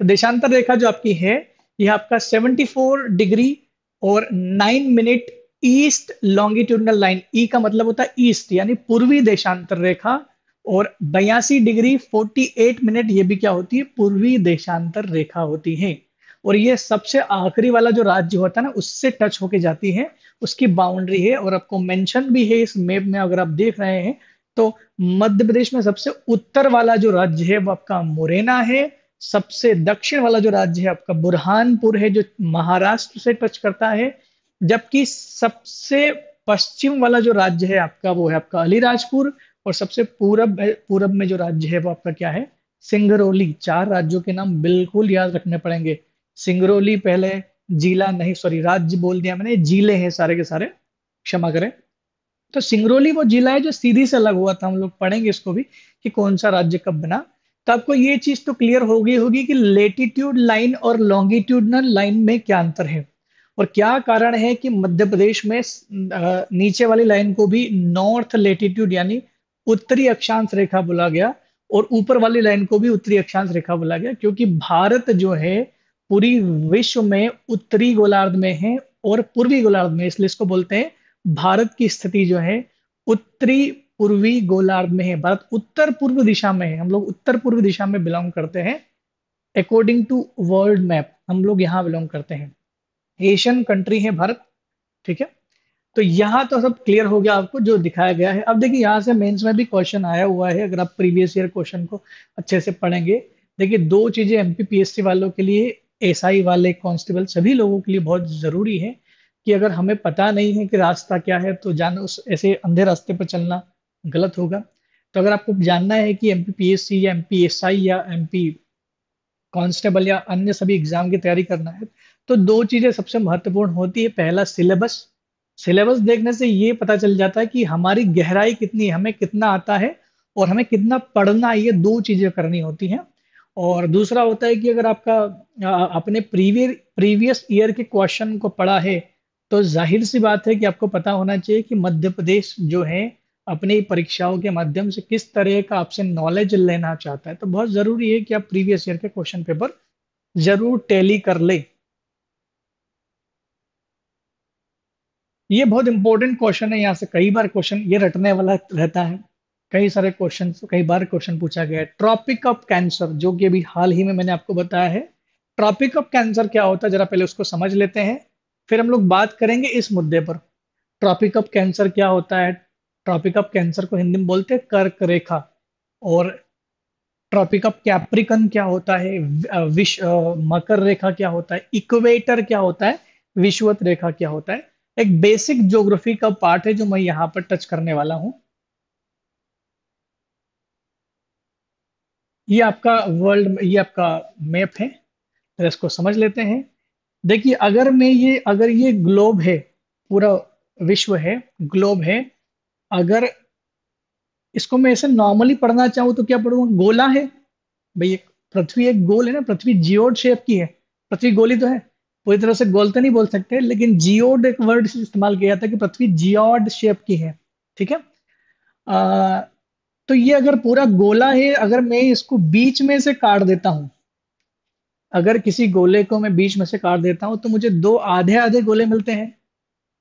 तो देशांतर रेखा जो आपकी है यह आपका 74 डिग्री और nine minute east longitudinal line E का मतलब होता है ईस्ट यानी पूर्वी देशांतर रेखा, और बयासी डिग्री 48 मिनट ये भी क्या होती है? पूर्वी देशांतर रेखा होती है। और ये सबसे आखिरी वाला जो राज्य होता है ना, उससे टच होके जाती है, उसकी बाउंड्री है, और आपको मेंशन भी है इस मैप में, अगर आप देख रहे हैं तो मध्य प्रदेश में सबसे उत्तर वाला जो राज्य है, वो आपका मुरैना है सबसे दक्षिण वाला जो राज्य है आपका, बुरहानपुर है, जो महाराष्ट्र से टच करता है, जबकि सबसे पश्चिम वाला जो राज्य है आपका, वो है आपका अलीराजपुर, और सबसे पूरब पूरब में जो राज्य है वो आपका क्या है? सिंगरौली। चार राज्यों के नाम बिल्कुल याद रखने पड़ेंगे। सिंगरौली पहले जिला नहीं सॉरी राज्य बोल दिया मैंने, ज़िले हैं सारे के सारे, क्षमा करें। तो सिंगरौली वो जिला है जो सीधी से अलग हुआ था, हम लोग पढ़ेंगे इसको भी कि कौन सा राज्य कब बना। तो आपको ये चीज़ तो क्लियर हो गई होगी कि लेटीट्यूड लाइन और लॉन्गिट्यूडनल लाइन में क्या अंतर है। और क्या कारण है कि मध्य प्रदेश में नीचे वाली लाइन को भी नॉर्थ लेटीट्यूड यानी उत्तरी अक्षांश रेखा बोला गया और ऊपर वाली लाइन को भी उत्तरी अक्षांश रेखा बोला गया, क्योंकि भारत जो है पूरी विश्व में उत्तरी गोलार्ध में है और पूर्वी गोलार्ध में, इसलिए इसको बोलते हैं। भारत की स्थिति जो है उत्तरी पूर्वी गोलार्ध में है, भारत उत्तर पूर्व दिशा में है। हम लोग उत्तर पूर्व दिशा में बिलोंग करते हैं। अकॉर्डिंग टू वर्ल्ड मैप हम लोग यहाँ बिलोंग करते हैं। एशियन कंट्री है भारत, ठीक है? तो यहाँ तो सब क्लियर हो गया आपको, जो दिखाया गया है। अब देखिए, यहाँ से मेंस में भी क्वेश्चन आया हुआ है, अगर आप प्रीवियस ईयर क्वेश्चन को अच्छे से पढ़ेंगे। देखिए, दो चीज़ें एमपीपीएससी वालों के लिए एसआई वाले कांस्टेबल सभी लोगों के लिए बहुत ज़रूरी है कि अगर हमें पता नहीं है कि रास्ता क्या है तो जान, उस, ऐसे अंधे रास्ते पर चलना। गलत होगा। तो अगर आपको जानना है कि एमपीपीएससी या एमपीएसआई या एमपी कांस्टेबल या अन्य सभी एग्ज़ाम की तैयारी करना है तो दो चीज़ें सबसे महत्वपूर्ण होती है। पहला, सिलेबस। सिलेबस देखने से ये पता चल जाता है कि हमारी गहराई कितनी हमें कितना आता है और हमें कितना पढ़ना ये दो चीज़ें करनी होती हैं। और दूसरा होता है कि अगर आपका अपने प्रीवियस प्रीवियस ईयर के क्वेश्चन को पढ़ा है तो ज़ाहिर सी बात है कि आपको पता होना चाहिए कि मध्य प्रदेश जो है अपनी परीक्षाओं के माध्यम से किस तरह का आपसे नॉलेज लेना चाहता है तो बहुत ज़रूरी है कि आप प्रीवियस ईयर के क्वेश्चन पेपर ज़रूर टैली कर ले। ये बहुत इंपॉर्टेंट क्वेश्चन है, यहाँ से कई बार क्वेश्चन ये रटने वाला रहता है। कई सारे क्वेश्चन कई बार क्वेश्चन पूछा गया है। ट्रॉपिक ऑफ़ कैंसर जो कि अभी हाल ही में मैंने आपको बताया है। ट्रॉपिक ऑफ़ कैंसर क्या होता है, जरा पहले उसको समझ लेते हैं। फिर हम लोग बात करेंगे इस मुद्दे पर। ट्रॉपिक ऑफ़ कैंसर क्या होता है? ट्रॉपिक ऑफ़ कैंसर को हिंदी में बोलते हैं कर्क रेखा। और ट्रॉपिक ऑफ़ कैप्रिकन क्या होता है? विश्व मकर रेखा क्या होता है? इक्वेटर क्या होता है? विश्वत रेखा क्या होता है? एक बेसिक ज्योग्राफी का पार्ट है जो मैं यहाँ पर टच करने वाला हूँ। ये आपका वर्ल्ड ये आपका मैप है। तो इसको समझ लेते हैं। देखिए, अगर मैं ये, अगर ये ग्लोब है, पूरा विश्व है ग्लोब है अगर इसको मैं ऐसे नॉर्मली पढ़ना चाहूँ तो क्या पढ़ूँगा? गोला है। भाई पृथ्वी एक गोल है ना? पृथ्वी जियोड शेप की है। पृथ्वी गोली तो है। पूरी तरह से गोल तो नहीं बोल सकते लेकिन जियोड एक वर्ड इस्तेमाल किया था कि पृथ्वी जियोड शेप की है। ठीक है? आ, तो ये अगर पूरा गोला है अगर मैं इसको बीच में से काट देता हूँ अगर किसी गोले को मैं बीच में से काट देता हूँ तो मुझे दो आधे आधे गोले मिलते हैं।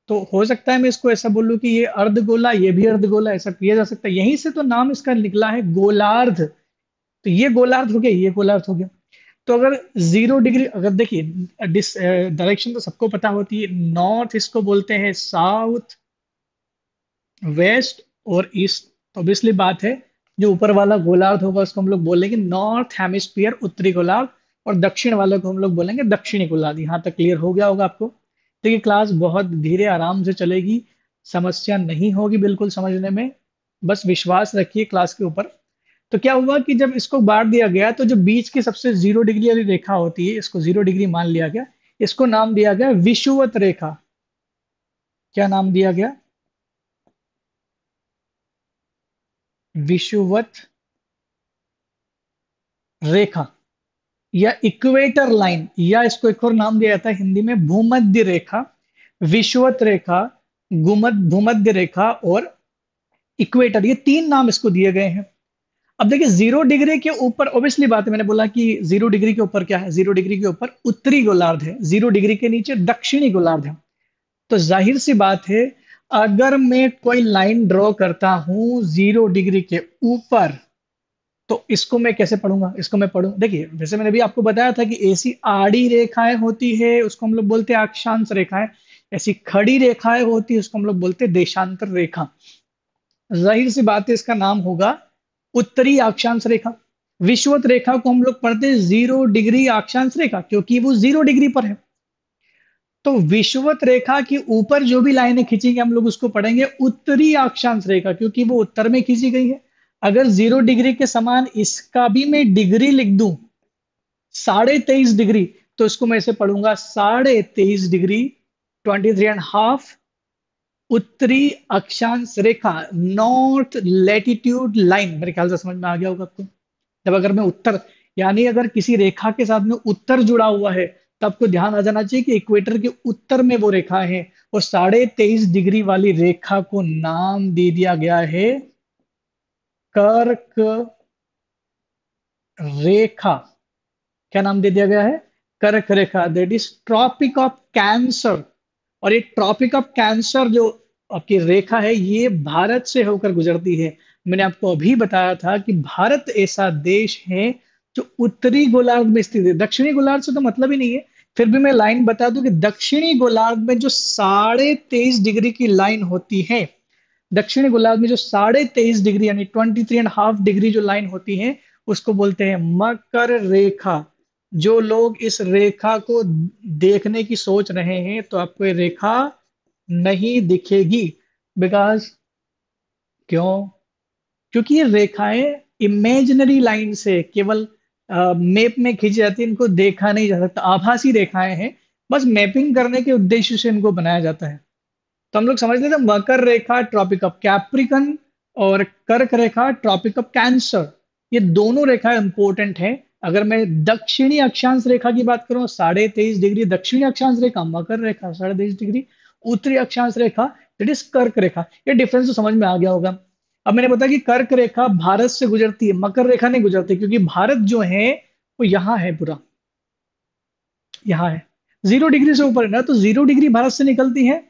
तो हो सकता है मैं इसको ऐसा बोलूँ कि ये अर्ध गोला ये भी अर्ध गोला ऐसा किया जा सकता है। यहीं से तो नाम इसका निकला है गोलार्ध। तो ये गोलार्ध हो गया, ये गोलार्ध हो गया। तो अगर ज़ीरो डिग्री, अगर देखिए डायरेक्शन तो सबको पता होती है। नॉर्थ इसको बोलते हैं साउथ वेस्ट और ईस्ट तो ऑब्वियसली बात है, जो ऊपर वाला गोलार्ध होगा उसको हम लोग बोलेंगे नॉर्थ हेमिस्फीयर उत्तरी गोलार्ध और दक्षिण वाले को हम लोग बोलेंगे दक्षिणी गोलार्ध। यहाँ तक क्लियर हो गया होगा आपको। देखिए क्लास बहुत धीरे आराम से चलेगी, समस्या नहीं होगी बिल्कुल समझने में, बस विश्वास रखिए क्लास के ऊपर। तो क्या हुआ कि जब इसको बांट दिया गया तो जो बीच की सबसे ज़ीरो डिग्री वाली रेखा होती है, इसको ज़ीरो डिग्री मान लिया गया, इसको नाम दिया गया विषुवत रेखा। क्या नाम दिया गया? विषुवत रेखा। या इक्वेटर लाइन, या इसको एक और नाम दिया जाता है हिंदी में, भूमध्य रेखा, विश्वत रेखा भूमध्य रेखा और इक्वेटर, ये तीन नाम इसको दिए गए हैं। अब देखिए, ज़ीरो डिग्री के ऊपर ऑब्वियसली बात है मैंने बोला कि ज़ीरो डिग्री के ऊपर क्या है? ज़ीरो डिग्री के ऊपर उत्तरी गोलार्ध है, ज़ीरो डिग्री के नीचे दक्षिणी गोलार्ध है। तो ज़ाहिर सी बात है, अगर मैं कोई लाइन ड्रॉ करता हूँ ज़ीरो डिग्री के ऊपर तो इसको मैं कैसे पढ़ूँगा? इसको मैं पढ़ू? देखिए, जैसे मैंने भी आपको बताया था कि ऐसी आड़ी रेखाएँ होती है, उसको हम लोग बोलते हैं अक्षांश रेखाएँ। ऐसी खड़ी रेखाएँ होती है, उसको हम लोग बोलते हैं देशांतर रेखा। ज़ाहिर सी बात है, इसका नाम होगा उत्तरी अक्षांश रेखा। विश्वत रेखा को हम लोग पढ़ते हैं ज़ीरो डिग्री अक्षांश रेखा, क्योंकि वो ज़ीरो डिग्री पर है। तो विश्वत रेखा के ऊपर जो भी लाइनें खींचेंगे, हम लोग उसको पढ़ेंगे उत्तरी अक्षांश रेखा, क्योंकि वो उत्तर में खींची गई है। अगर ज़ीरो डिग्री के समान इसका भी मैं डिग्री लिख दूँ, साढ़े तेईस डिग्री तो इसको मैं इसे पढ़ूँगा साढ़े तेईस degree twenty three and half उत्तरी अक्षांश रेखा नॉर्थ लेटिट्यूड लाइन मेरे ख्याल से समझ में आ गया होगा आपको? जब अगर मैं उत्तर, यानी अगर किसी रेखा के साथ में उत्तर जुड़ा हुआ है तो आपको ध्यान आ जाना चाहिए कि इक्वेटर के उत्तर में वो रेखा है, और साढ़े तेईस डिग्री वाली रेखा को नाम दे दिया गया है कर्क रेखा, क्या नाम दे दिया गया है? कर्क रेखा that is tropic of cancer और ये ट्रॉपिक ऑफ़ कैंसर जो आपकी रेखा है, ये भारत से होकर गुजरती है। मैंने आपको अभी बताया था कि भारत ऐसा देश है जो उत्तरी गोलार्ध में स्थित है। दक्षिणी गोलार्ध से तो मतलब ही नहीं है। फिर भी मैं लाइन बता दूँ कि दक्षिणी गोलार्ध में जो साढ़े तेईस डिग्री की लाइन होती है दक्षिणी गोलार्ध में जो साढ़े तेईस डिग्री, यानी twenty three and half degree जो लाइन होती है, उसको बोलते हैं मकर रेखा। जो लोग इस रेखा को देखने की सोच रहे हैं तो आपको ये रेखा नहीं दिखेगी। बिकॉज़ क्यों? क्योंकि ये रेखाएँ इमेजिनरी लाइन से, केवल मैप में खींची जाती है, इनको देखा नहीं जा सकता। आभासी रेखाएँ हैं, बस मैपिंग करने के उद्देश्य से इनको बनाया जाता है। तो हम लोग समझ लेते मकर रेखा, ट्रॉपिक ऑफ़ कैप्रिकन और कर्क रेखा, ट्रॉपिक ऑफ़ कैंसर। ये दोनों रेखा इंपॉर्टेंट है। अगर मैं दक्षिणी अक्षांश रेखा की बात करूँ, साढ़े तेईस डिग्री दक्षिणी अक्षांश रेखा, मकर रेखा, साढ़े तेईस डिग्री उत्तरी अक्षांश रेखा दैट इज़ कर्क रेखा। ये डिफरेंस तो समझ में आ गया होगा। अब मैंने बताया कि कर्क रेखा भारत से गुजरती है, मकर रेखा नहीं गुजरती, क्योंकि भारत जो है, वो यहाँ है पूरा। यहाँ है। ज़ीरो डिग्री से ऊपर है ना तो ज़ीरो डिग्री भारत से निकलती है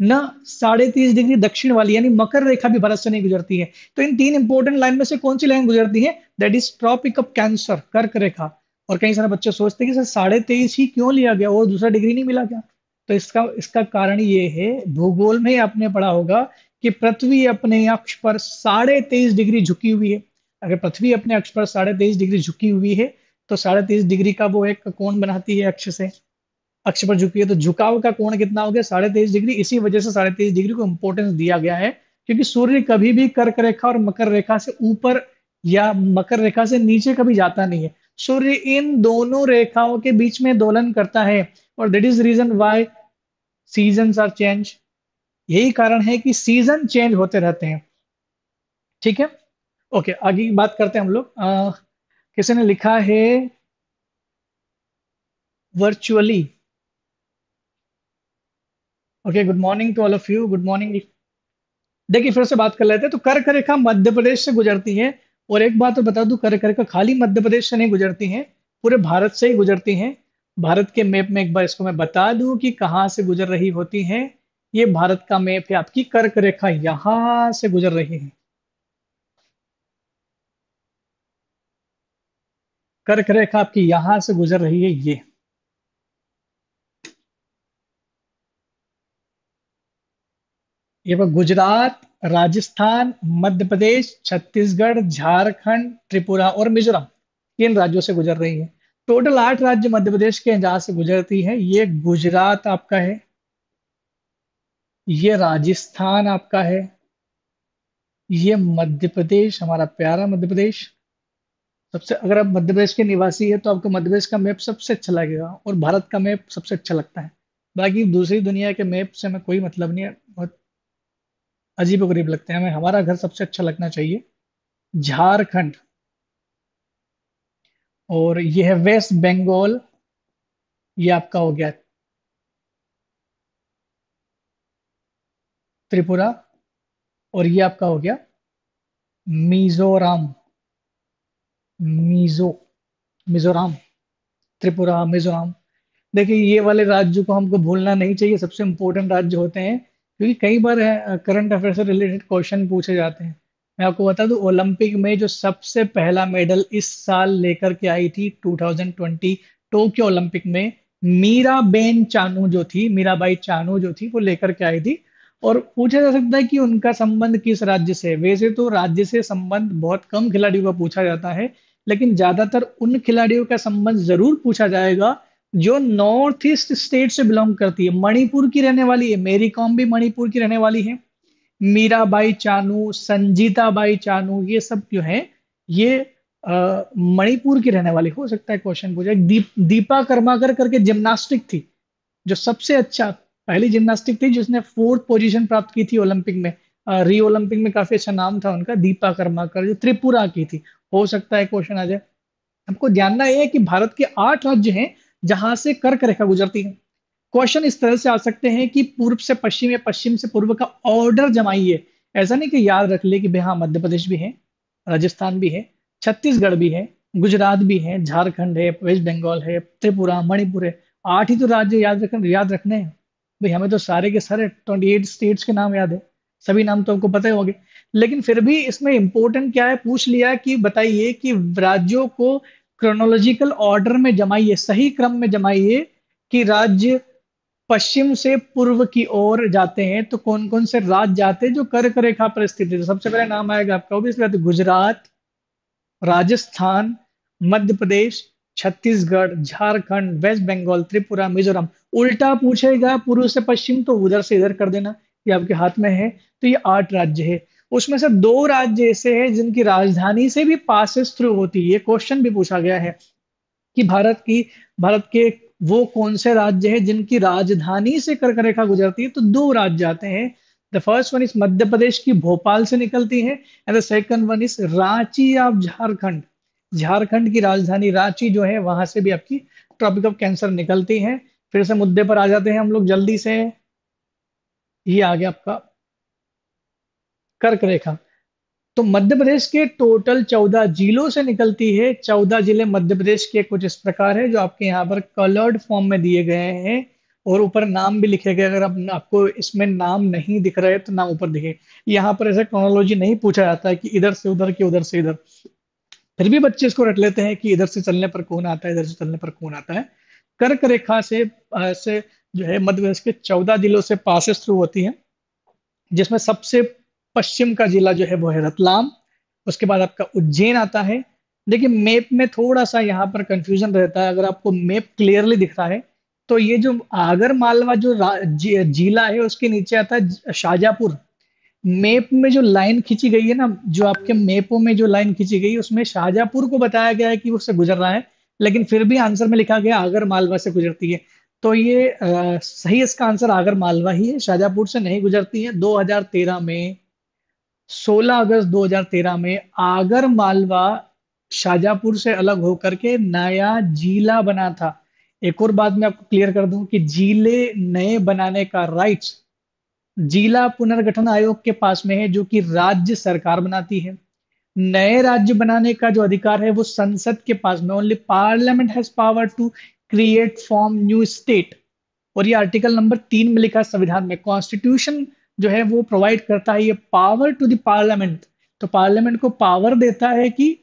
न साढ़े तीस डिग्री दक्षिण वाली, यानी मकर रेखा भी भारत से नहीं गुजरती है। तो इन तीन इंपॉर्टेंट लाइन में से कौन सी लाइन गुजरती है? That is tropic of cancer कर्क रेखा। और कई सारे बच्चे सोचते हैं कि सर साढ़े तेईस ही क्यों लिया गया? और दूसरा डिग्री नहीं मिला क्या? तो इसका इसका कारण ये है, भूगोल में आपने पढ़ा होगा कि पृथ्वी अपने अक्ष पर साढ़े तेईस डिग्री झुकी हुई है। अगर पृथ्वी अपने अक्ष पर साढ़े तेईस डिग्री झुकी हुई है तो साढ़े तेईस डिग्री का वो एक कोण बनाती है अक्ष से। अक्ष पर झुकी है तो झुकाव का कोण कितना हो गया? साढ़े तेईस डिग्री। इसी वजह से साढ़े तेईस डिग्री को इंपोर्टेंस दिया गया है, क्योंकि सूर्य कभी भी कर्क रेखा और मकर रेखा से ऊपर या मकर रेखा से नीचे कभी जाता नहीं है। सूर्य इन दोनों रेखाओं के बीच में दोलन करता है, और that is reason why season are change यही कारण है कि सीज़न चेंज होते रहते हैं। ठीक है? ओके आगे बात करते हैं हम लोग। किसी ने लिखा है virtually okay good morning to all of you good morning देखिए, फिर से बात कर लेते हैं। तो कर्क रेखा मध्य प्रदेश से गुजरती है। और एक बात तो बता दूँ कर्क रेखा खाली मध्य प्रदेश से नहीं गुजरती है। पूरे भारत से ही गुजरती हैं। भारत के मैप में एक बार इसको मैं बता दूँ कि कहाँ से गुजर रही होती हैं। ये भारत का मैप है। आपकी कर्क रेखा यहाँ से गुजर रही है। कर्क रेखा आपकी यहाँ से गुजर रही है। ये। गुजरात, राजस्थान, मध्य प्रदेश, छत्तीसगढ़, झारखंड, त्रिपुरा और मिजोरम इन राज्यों से गुजर रही है। टोटल आठ राज्य मध्य प्रदेश के जहाँ से गुजरती है। ये गुजरात आपका है, ये राजस्थान आपका है, ये मध्य प्रदेश, हमारा प्यारा मध्य प्रदेश। सबसे, अगर आप मध्य प्रदेश के निवासी है तो आपको मध्य प्रदेश का मैप सबसे अच्छा लगेगा और भारत का मैप सबसे अच्छा लगता है। बाकी दूसरी दुनिया के मैप से हमें कोई मतलब नहीं है। बहुत अजीब गरीब लगते हैं। हमें, हमारा घर सबसे अच्छा लगना चाहिए झारखंड। और ये है वेस्ट बंगाल। ये आपका हो गया त्रिपुरा। और ये आपका हो गया मिजोरम। मिजो, मिजोरम, त्रिपुरा, मिजोरम। देखिए, ये वाले राज्यों को हमको भूलना नहीं चाहिए। सबसे इंपॉर्टेंट राज्य होते हैं क्योंकि कई बार करंट अफेयर से रिलेटेड क्वेश्चन पूछे जाते हैं। मैं आपको बता दूँ ओलंपिक में जो सबसे पहला मेडल इस साल लेकर के आई थी 2020 टोक्यो ओलंपिक में मीरा बेन चानू जो थी, मीराबाई चानू जो थी, वो लेकर के आई थी। और पूछा जा सकता है कि उनका संबंध किस राज्य से वैसे तो राज्य से संबंध बहुत कम खिलाड़ियों का पूछा जाता है, लेकिन ज़्यादातर उन खिलाड़ियों का संबंध ज़रूर पूछा जाएगा जो नॉर्थ ईस्ट स्टेट से बिलोंग करती है मणिपुर की रहने वाली है मेरी कॉम भी मणिपुर की रहने वाली है मीराबाई चानू संजीता बाई चानू ये सब जो है ये मणिपुर की रहने वाली हो सकता है क्वेश्चन पूछा। दीप, दीपा कर्माकर करके जिम्नास्टिक थी जो सबसे अच्छा पहली जिम्नास्टिक थी जिसने फोर्थ पोजीशन प्राप्त की थी ओलंपिक में। री ओलंपिक में काफ़ी अच्छा नाम था उनका दीपा कर्माकर जो त्रिपुरा की थी। हो सकता है क्वेश्चन आ जाए। हमको जानना है कि भारत के आठ राज्य हैं जहाँ से कर्क रेखा गुजरती है। क्वेश्चन इस तरह से आ सकते हैं कि पूर्व से पश्चिम या पश्चिम से पूर्व का ऑर्डर जमाइए ऐसा नहीं कि याद रख ले कि भाई हाँ मध्य प्रदेश भी है, राजस्थान भी है, छत्तीसगढ़ भी है, गुजरात भी है, झारखंड है, वेस्ट बंगाल है, त्रिपुरा, मणिपुर है। आठ ही तो राज्य याद रख याद रखने हैं। भाई हमें तो सारे के सारे ट्वेंटी एट स्टेट्स के नाम याद है। सभी नाम तो आपको पता ही होंगे। लेकिन फिर भी इसमें इंपॉर्टेंट क्या है? पूछ लिया कि बताइए कि राज्यों को क्रोनोलॉजिकल ऑर्डर में जमाइए, सही क्रम में जमाइए कि राज्य पश्चिम से पूर्व की ओर जाते हैं तो कौन कौन से राज्य जाते हैं जो कर्क रेखा पर स्थित है? सबसे पहले नाम आएगा आपका वो गुजरात, राजस्थान, मध्य प्रदेश, छत्तीसगढ़, झारखंड, वेस्ट बंगाल, त्रिपुरा, मिजोरम। उल्टा पूछेगा पूर्व से पश्चिम तो उधर से इधर कर देना, ये आपके हाथ में है तो ये आठ राज्य है। उसमें से दो राज्य ऐसे हैं जिनकी राजधानी से भी पासिस थ्रू होती है। ये क्वेश्चन भी पूछा गया है कि भारत की, भारत के वो कौन से राज्य है जिनकी राजधानी से कर्क रेखा गुजरती है? तो दो राज्य आते हैं। The first one is Madhya Pradesh की भोपाल से निकलती है and the second one is Ranchi of Jharkhand. Jharkhand की राजधानी रांची जो है, वहाँ से भी आपकी ट्रॉपिक ऑफ़ कैंसर निकलती है। फिर से मुद्दे पर आ जाते हैं हम लोग, जल्दी से। ये आ गया आपका कर्क रेखा। तो मध्य प्रदेश के टोटल चौदह जिलों से निकलती है। चौदह ज़िले मध्य प्रदेश के कुछ इस प्रकार है, जो आपके यहाँ पर कलर्ड फॉर्म में दिए गए हैं, और ऊपर नाम भी लिखे गए अगर आप आपको इसमें नाम नहीं दिख रहे तो नाम ऊपर दिखे। यहाँ पर ऐसा क्रोनोलॉजी नहीं पूछा जाता है कि इधर से उधर की उधर से इधर। फिर भी बच्चे इसको रट लेते हैं कि इधर से चलने पर कौन आता है, इधर से चलने पर कौन आता है। कर्क रेखा से से जो है मध्य प्रदेश के चौदह जिलों से पासिस थ्रू होती है, जिसमें सबसे पश्चिम का जिला जो है वो है रतलाम। उसके बाद आपका उज्जैन आता है। देखिए मैप में थोड़ा सा यहाँ पर कंफ्यूजन रहता है। अगर आपको मैप क्लियरली दिख रहा है तो ये जो आगर मालवा जो जिला है उसके नीचे आता है शाहजहापुर मैप में जो लाइन खींची गई है ना जो आपके मैपों में जो लाइन खींची गई उसमें शाहजहापुर को बताया गया है कि उससे गुजर रहा है लेकिन फिर भी आंसर में लिखा गया आगर मालवा से गुजरती है। तो ये आ, सही इसका आंसर आगर मालवा ही है। शाहजहापुर से नहीं गुजरती है। 2013 में 16 अगस्त 2013 में आगर मालवा शाहजहापुर से अलग होकर के नया जिला बना था। एक और बात मैं आपको क्लियर कर दूँ कि ज़िले नए बनाने का राइट्स जिला पुनर्गठन आयोग के पास में है, जो कि राज्य सरकार बनाती है। नए राज्य बनाने का जो अधिकार है, वो संसद के पास में only parliament has power to create form new state और ये आर्टिकल नंबर तीन में लिखा संविधान में। कॉन्स्टिट्यूशन जो है वो प्रोवाइड करता है ये पावर टू द पार्लियामेंट तो पार्लियामेंट को पावर देता है कि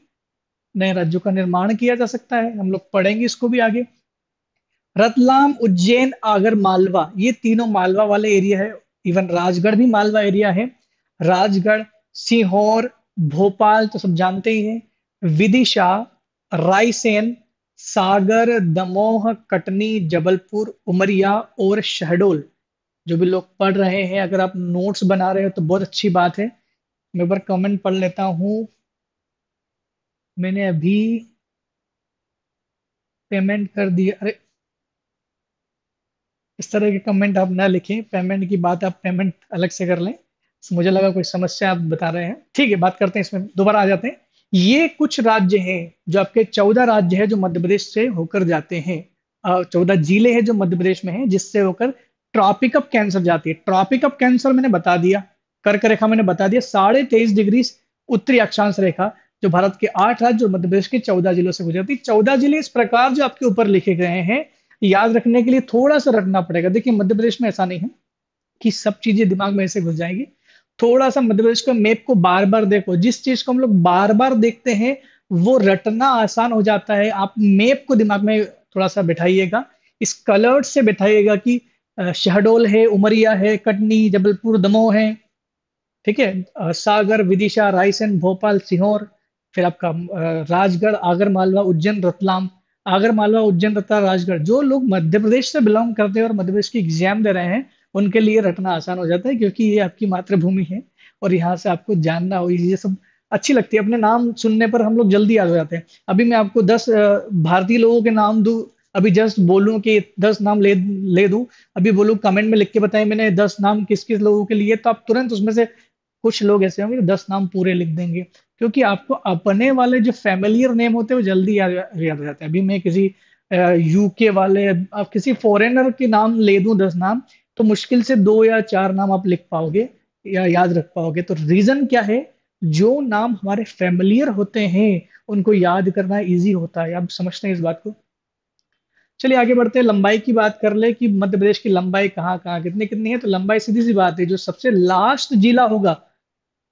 नए राज्यों का निर्माण किया जा सकता है। हम लोग पढ़ेंगे इसको भी आगे। रतलाम उज्जैन आगर मालवा, ये तीनों मालवा वाले एरिया है। इवन राजगढ़ भी मालवा एरिया है। राजगढ़, सीहोर, भोपाल तो सब जानते ही हैं। विदिशा, रायसेन, सागर, दमोह, कटनी, जबलपुर, उमरिया और शहडोल। जो भी लोग पढ़ रहे हैं, अगर आप नोट्स बना रहे हो तो बहुत अच्छी बात है। मैं एक बार कमेंट पढ़ लेता हूँ। मैंने अभी पेमेंट कर दिया अरे, इस तरह के कमेंट आप ना लिखें। पेमेंट की बात आप पेमेंट अलग से कर लें। मुझे लगा कोई समस्या आप बता रहे हैं। ठीक है, बात करते हैं इसमें। दोबारा आ जाते हैं। ये कुछ राज्य हैं जो आपके चौदह राज्य है जो मध्य प्रदेश से होकर जाते हैं। चौदह ज़िले हैं जो मध्य प्रदेश में है, जिससे होकर ट्रॉपिक ऑफ़ कैंसर जाती है। ट्रॉपिक ऑफ़ कैंसर मैंने बता दिया, कर्क रेखा मैंने बता दिया, साढ़े तेईस डिग्री उत्तरी अक्षांश रेखा, जो भारत के आठ राज्य और मध्य प्रदेश के चौदह जिलों से गुजरती है। चौदह ज़िले इस प्रकार जो आपके ऊपर लिखे गए हैं, याद रखने के लिए थोड़ा सा रखना पड़ेगा। देखिए, मध्य प्रदेश में ऐसा नहीं है कि सब चीज़ें दिमाग में ऐसे घुस जाएँगी। थोड़ा सा मध्य प्रदेश के मैप को बार बार देखो। जिस चीज़ को हम लोग बार बार देखते हैं, वो रटना आसान हो जाता है। आप मैप को दिमाग में थोड़ा सा बैठाइएगा। इस कलर से बैठाइएगा कि शहडोल है, उमरिया है, कटनी, जबलपुर, दमोह है। ठीक है? सागर, विदिशा, रायसेन, भोपाल, सिहोर। फिर आपका राजगढ़ आगर मालवा उज्जैन, रतलाम। आगर मालवा उज्जैन तथा राजगढ़। जो लोग मध्य प्रदेश से बिलोंग करते हैं और मध्य प्रदेश की एग्ज़ाम दे रहे हैं, उनके लिए रटना आसान हो जाता है क्योंकि ये आपकी मातृभूमि है और यहाँ से आपको जानना हो, ये सब अच्छी लगती है। अपने नाम सुनने पर हम लोग जल्दी याद हो जाते हैं। अभी मैं आपको दस भारतीय लोगों के नाम दू अभी जस्ट बोलूँ कि दस नाम ले ले दूँ। अभी बोलूँ कमेंट में लिख के बताएँ, मैंने दस नाम किस किस लोगों के लिए तो आप तुरंत उसमें से कुछ लोग ऐसे होंगे दस नाम पूरे लिख देंगे। क्योंकि आपको अपने वाले जो फैमिलियर नेम होते हैं, वो जल्दी याद याद हो जाते हैं। अभी मैं किसी यूके वाले, आप किसी फॉरेनर के नाम ले दूँ दस नाम तो मुश्किल से दो या चार नाम आप लिख पाओगे या याद रख पाओगे। तो रीजन क्या है? जो नाम हमारे फैमिलियर होते हैं, उनको याद करना इजी होता है। आप समझते हैं इस बात को? चलिए आगे बढ़ते हैं। लंबाई की बात कर ले कि मध्य प्रदेश की लंबाई कहाँ कहाँ कितनी कितनी है? तो लंबाई सीधी सी बात है। जो सबसे लास्ट जिला होगा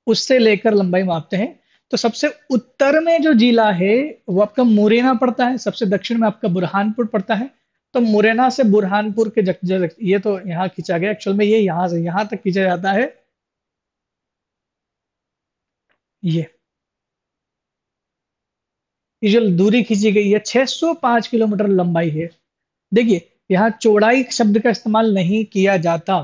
उससे लेकर लंबाई मापते हैं। तो सबसे उत्तर में जो जिला है वो आपका मुरैना पड़ता है। सबसे दक्षिण में आपका बुरहानपुर पड़ता है। तो मुरैना से बुरहानपुर के जग, जग, ये तो यहाँ खींचा गया। एक्चुअल में ये यहाँ से यहाँ तक खींचा जाता है। ये। ये जो दूरी खींची गई है 605 किलोमीटर लंबाई है। देखिए, यहाँ चौड़ाई शब्द का इस्तेमाल नहीं किया जाता।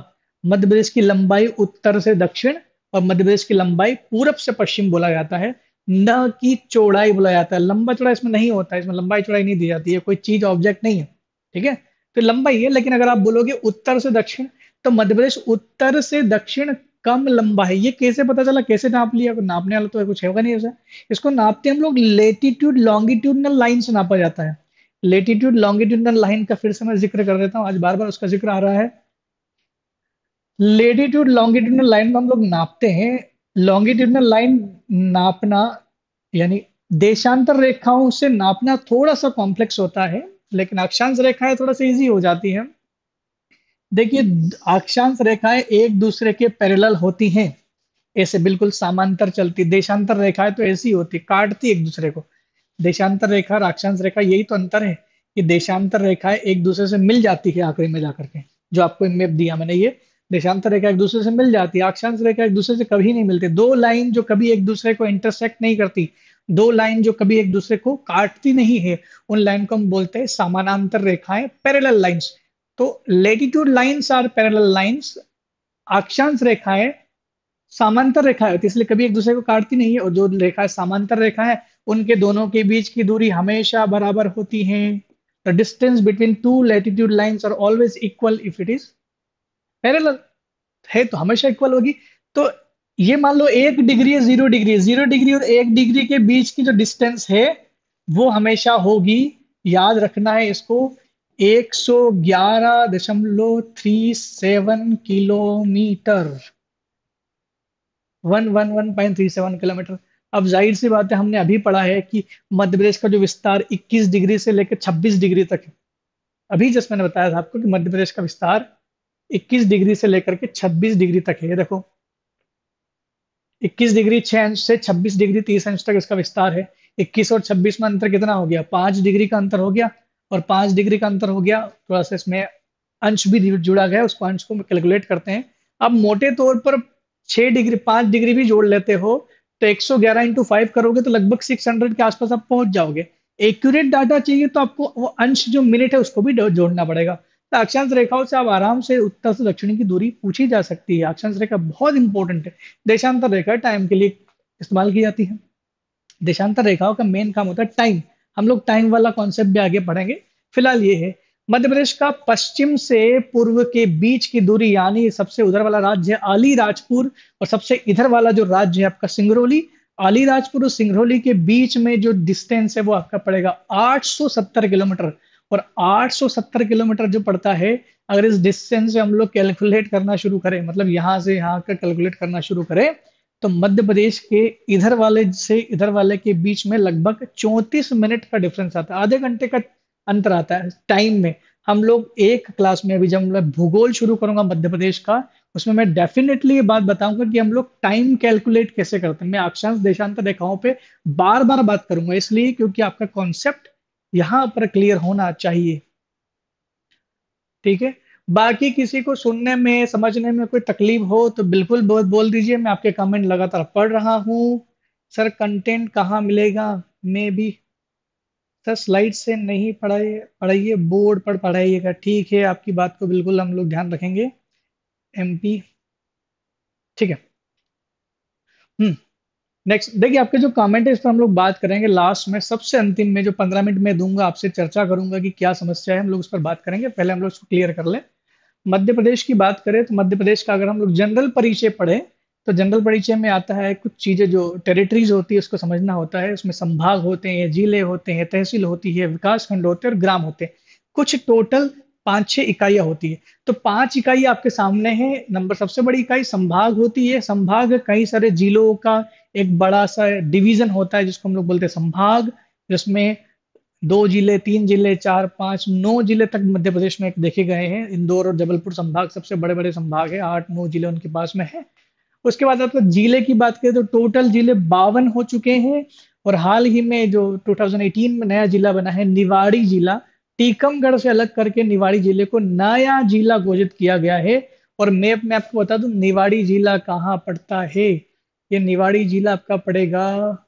मध्य प्रदेश की लंबाई उत्तर से दक्षिण और मध्य प्रदेश की लंबाई पूरब से पश्चिम बोला जाता है। न की चौड़ाई बोला जाता है। लंबा चौड़ा इसमें नहीं होता है इसमें लंबाई चौड़ाई नहीं दी जाती है, कोई चीज़ ऑब्जेक्ट नहीं है, ठीक है? तो लंबाई है, लेकिन अगर आप बोलोगे उत्तर से दक्षिण तो मध्य प्रदेश उत्तर से दक्षिण कम लंबा है। ये कैसे पता चला? कैसे नाप लिया? नापने वाला तो कुछ होगा नहीं ऐसा इसको नापते हम लोग लेटीट्यूड लॉन्गिट्यूडनल लाइन से नापा जाता है। लेटीट्यूड लॉन्गिट्यूडनल लाइन का फिर से मैं ज़िक्र कर देता हूँ। आज बार बार उसका ज़िक्र आ रहा है। लेटीट्यूड लॉन्गिट्यूडनल लाइन में हम लोग नापते हैं। लॉन्गिट्यूडनल लाइन नापना, यानी देशांतर रेखाओं से नापना थोड़ा सा कॉम्प्लेक्स होता है, लेकिन अक्षांश रेखाएँ थोड़ा सा इजी हो जाती है। देखिए, अक्षांश रेखाएँ एक दूसरे के पैरेलल होती हैं। ऐसे बिल्कुल समांतर चलती, देशांतर रेखाएँ तो ऐसी होती, काटती एक दूसरे को। देशांतर रेखा और अक्षांश रेखा, यही तो अंतर है कि देशांतर रेखाएँ एक दूसरे से मिल जाती है आखिरी में जाकर के। जो आपको मैप दिया मैंने ये, देशांतर रेखा एक दूसरे से मिल जाती है अक्षांश रेखा एक दूसरे से कभी नहीं मिलती। दो लाइन जो कभी एक दूसरे को इंटरसेक्ट नहीं करती, दो लाइन जो कभी एक दूसरे को काटती नहीं है, उन लाइन को हम बोलते हैं समानांतर रेखाएँ पैरेलल लाइंस तो latitude lines are parallel lines अक्षांश रेखाएँ समांतर रेखा होती है इसलिए कभी एक दूसरे को काटती नहीं है, और जो रेखा समांतर रेखा है, उनके दोनों के बीच की दूरी हमेशा बराबर होती है। The distance between two latitude lines are always equal if it is parallel है तो हमेशा इक्वल होगी। तो ये मान लो एक डिग्री है ज़ीरो डिग्री है। ज़ीरो डिग्री और एक डिग्री के बीच की जो डिस्टेंस है, वो हमेशा होगी। याद रखना है इसको। एक सौ ग्यारह दशमलव three seven kilometre. One one one point three seven kilometre. अब ज़ाहिर सी बात है, हमने अभी पढ़ा है कि मध्य प्रदेश का जो विस्तार 21 डिग्री से लेकर 26 डिग्री तक है। अभी जस्ट मैंने बताया था आपको कि मध्य प्रदेश का विस्तार 21 डिग्री से लेकर के 26 डिग्री तक है। देखो 21 डिग्री छह अंश से 26 डिग्री तीस अंश तक इसका विस्तार है। 21 और 26 में अंतर कितना हो गया? पाँच डिग्री का अंतर हो गया। और पाँच डिग्री का अंतर हो गया, थोड़ा सा इसमें अंश भी जुड़ा गया उसको अंश को कैलकुलेट करते हैं। अब मोटे तौर पर छह डिग्री, पाँच डिग्री भी जोड़ लेते हो तो 111 सौ ग्यारह इंटू फाइव करोगे तो लगभग 600 के आसपास आप पहुँच जाओगे। एक्यूरेट डाटा चाहिए तो आपको वो अंश जो मिनट है उसको भी जोड़ना पड़ेगा। तो अक्षांश रेखाओं से आप आराम से उत्तर से दक्षिणी की दूरी पूछी जा सकती है। अक्षांश रेखा बहुत इंपॉर्टेंट है। देशांतर रेखा टाइम के लिए इस्तेमाल की जाती है। देशांतर रेखाओं का मेन काम होता है टाइम हम लोग टाइम वाला कॉन्सेप्ट भी आगे पढ़ेंगे। फ़िलहाल ये है, मध्य प्रदेश का पश्चिम से पूर्व के बीच की दूरी, यानी सबसे उधर वाला राज्य है अली राजपुर और सबसे इधर वाला जो राज्य है आपका सिंगरौली। अली राजपुर और सिंगरौली के बीच में जो डिस्टेंस है वो आपका पड़ेगा 870 किलोमीटर। और 870 किलोमीटर जो पड़ता है, अगर इस डिस्टेंस से हम लोग कैलकुलेट करना शुरू करें मतलब यहाँ से यहाँ का कैलकुलेट करना शुरू करें तो मध्य प्रदेश के इधर वाले से इधर वाले के बीच में लगभग चौंतीस मिनट का डिफरेंस आता है। आधे घंटे का अंतर आता है टाइम में। हम लोग एक क्लास में, अभी जब मैं भूगोल शुरू करूँगा मध्य प्रदेश का, उसमें मैं डेफिनेटली ये बात बताऊँगा कि हम लोग टाइम कैलकुलेट कैसे करते हैं। मैं अक्षांश देशांतर रेखाओं पे बार बार बात करूँगा, इसलिए क्योंकि आपका कॉन्सेप्ट यहाँ पर क्लियर होना चाहिए। ठीक है? बाकी किसी को सुनने में, समझने में कोई तकलीफ़ हो तो बिल्कुल बहुत बोल दीजिए। मैं आपके कमेंट लगातार पढ़ रहा हूँ। सर कंटेंट कहाँ मिलेगा? मे भी सर स्लाइड से नहीं पढ़ाइए पढ़ाइए बोर्ड पर पढ़ाइएगा। ठीक है, आपकी बात को बिल्कुल हम लोग ध्यान रखेंगे। एमपी ठीक है। हम्म नेक्स्ट देखिए, आपके जो कमेंट है, इस पर हम लोग बात करेंगे लास्ट में। सबसे अंतिम में, जो पंद्रह मिनट में दूँगा, आपसे चर्चा करूँगा कि क्या समस्या है, हम लोग उस पर बात करेंगे। पहले हम लोग उसको क्लियर कर लें। मध्य प्रदेश की बात करें तो मध्य प्रदेश का अगर हम लोग जनरल परिचय पढ़े तो जनरल परिचय में आता है कुछ चीज़ें जो टेरिटरीज होती है, उसको समझना होता है। उसमें संभाग होते हैं, ज़िले होते हैं, तहसील होती है विकास खंड होते हैं और ग्राम होते हैं। कुछ टोटल पाँच छह इकाइयाँ होती है। तो पाँच इकाई आपके सामने है। नंबर सबसे बड़ी इकाई संभाग होती है। संभाग कई सारे जिलों का एक बड़ा सा डिवीज़न होता है, जिसको हम लोग बोलते हैं संभाग, जिसमें दो ज़िले, तीन ज़िले, चार, पाँच, नौ ज़िले तक मध्य प्रदेश में देखे गए हैं। इंदौर और जबलपुर संभाग सबसे बड़े बड़े संभाग है। आठ, नौ ज़िले उनके पास में है। उसके बाद आपको ज़िले की बात करें तो टोटल ज़िले बावन हो चुके हैं और हाल ही में जो 2018 में नया जिला बना है, निवाड़ी जिला, टीकमगढ़ से अलग करके निवाड़ी ज़िले को नया जिला घोषित किया गया है। और मैप में आपको बता दूँ, निवाड़ी जिला कहाँ पड़ता है? ये निवाड़ी जिला आपका पड़ेगा,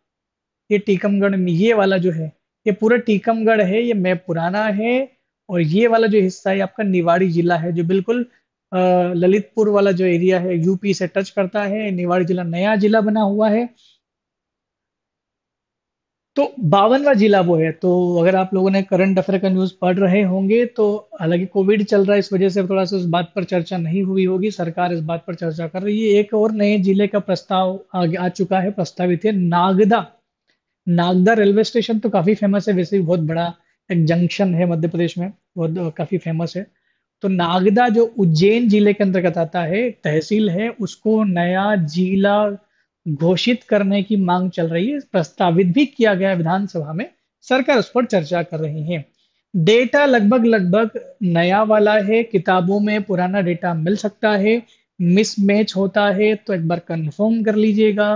ये टीकमगढ़ ये वाला जो है ये पूरा टीकमगढ़ है, ये मैप पुराना है और ये वाला जो हिस्सा है, आपका निवाड़ी जिला है, जो बिल्कुल ललितपुर वाला जो एरिया है, यूपी से टच करता है, निवाड़ी जिला नया जिला बना हुआ है। तो बावनवा जिला वो है तो अगर आप लोगों ने करंट अफेयर का न्यूज़ पढ़ रहे होंगे तो हालाँकि कोविड चल रहा है, इस वजह से थोड़ा सा उस बात पर चर्चा नहीं हुई होगी, सरकार इस बात पर चर्चा कर रही है। एक और नए ज़िले का प्रस्ताव आगे आ चुका है, प्रस्तावित है नागदा। नागदा रेलवे स्टेशन तो काफ़ी फ़ेमस है, वैसे भी बहुत बड़ा एक जंक्शन है मध्य प्रदेश में, बहुत काफ़ी फ़ेमस है। तो नागदा जो उज्जैन ज़िले के अंतर्गत आता है तहसील है, उसको नया जिला घोषित करने की मांग चल रही है, प्रस्तावित भी किया गया विधानसभा में, सरकार उस पर चर्चा कर रही है। डेटा लगभग लगभग नया वाला है, किताबों में पुराना डेटा मिल सकता है, मिसमैच होता है तो एक बार कंफर्म कर लीजिएगा।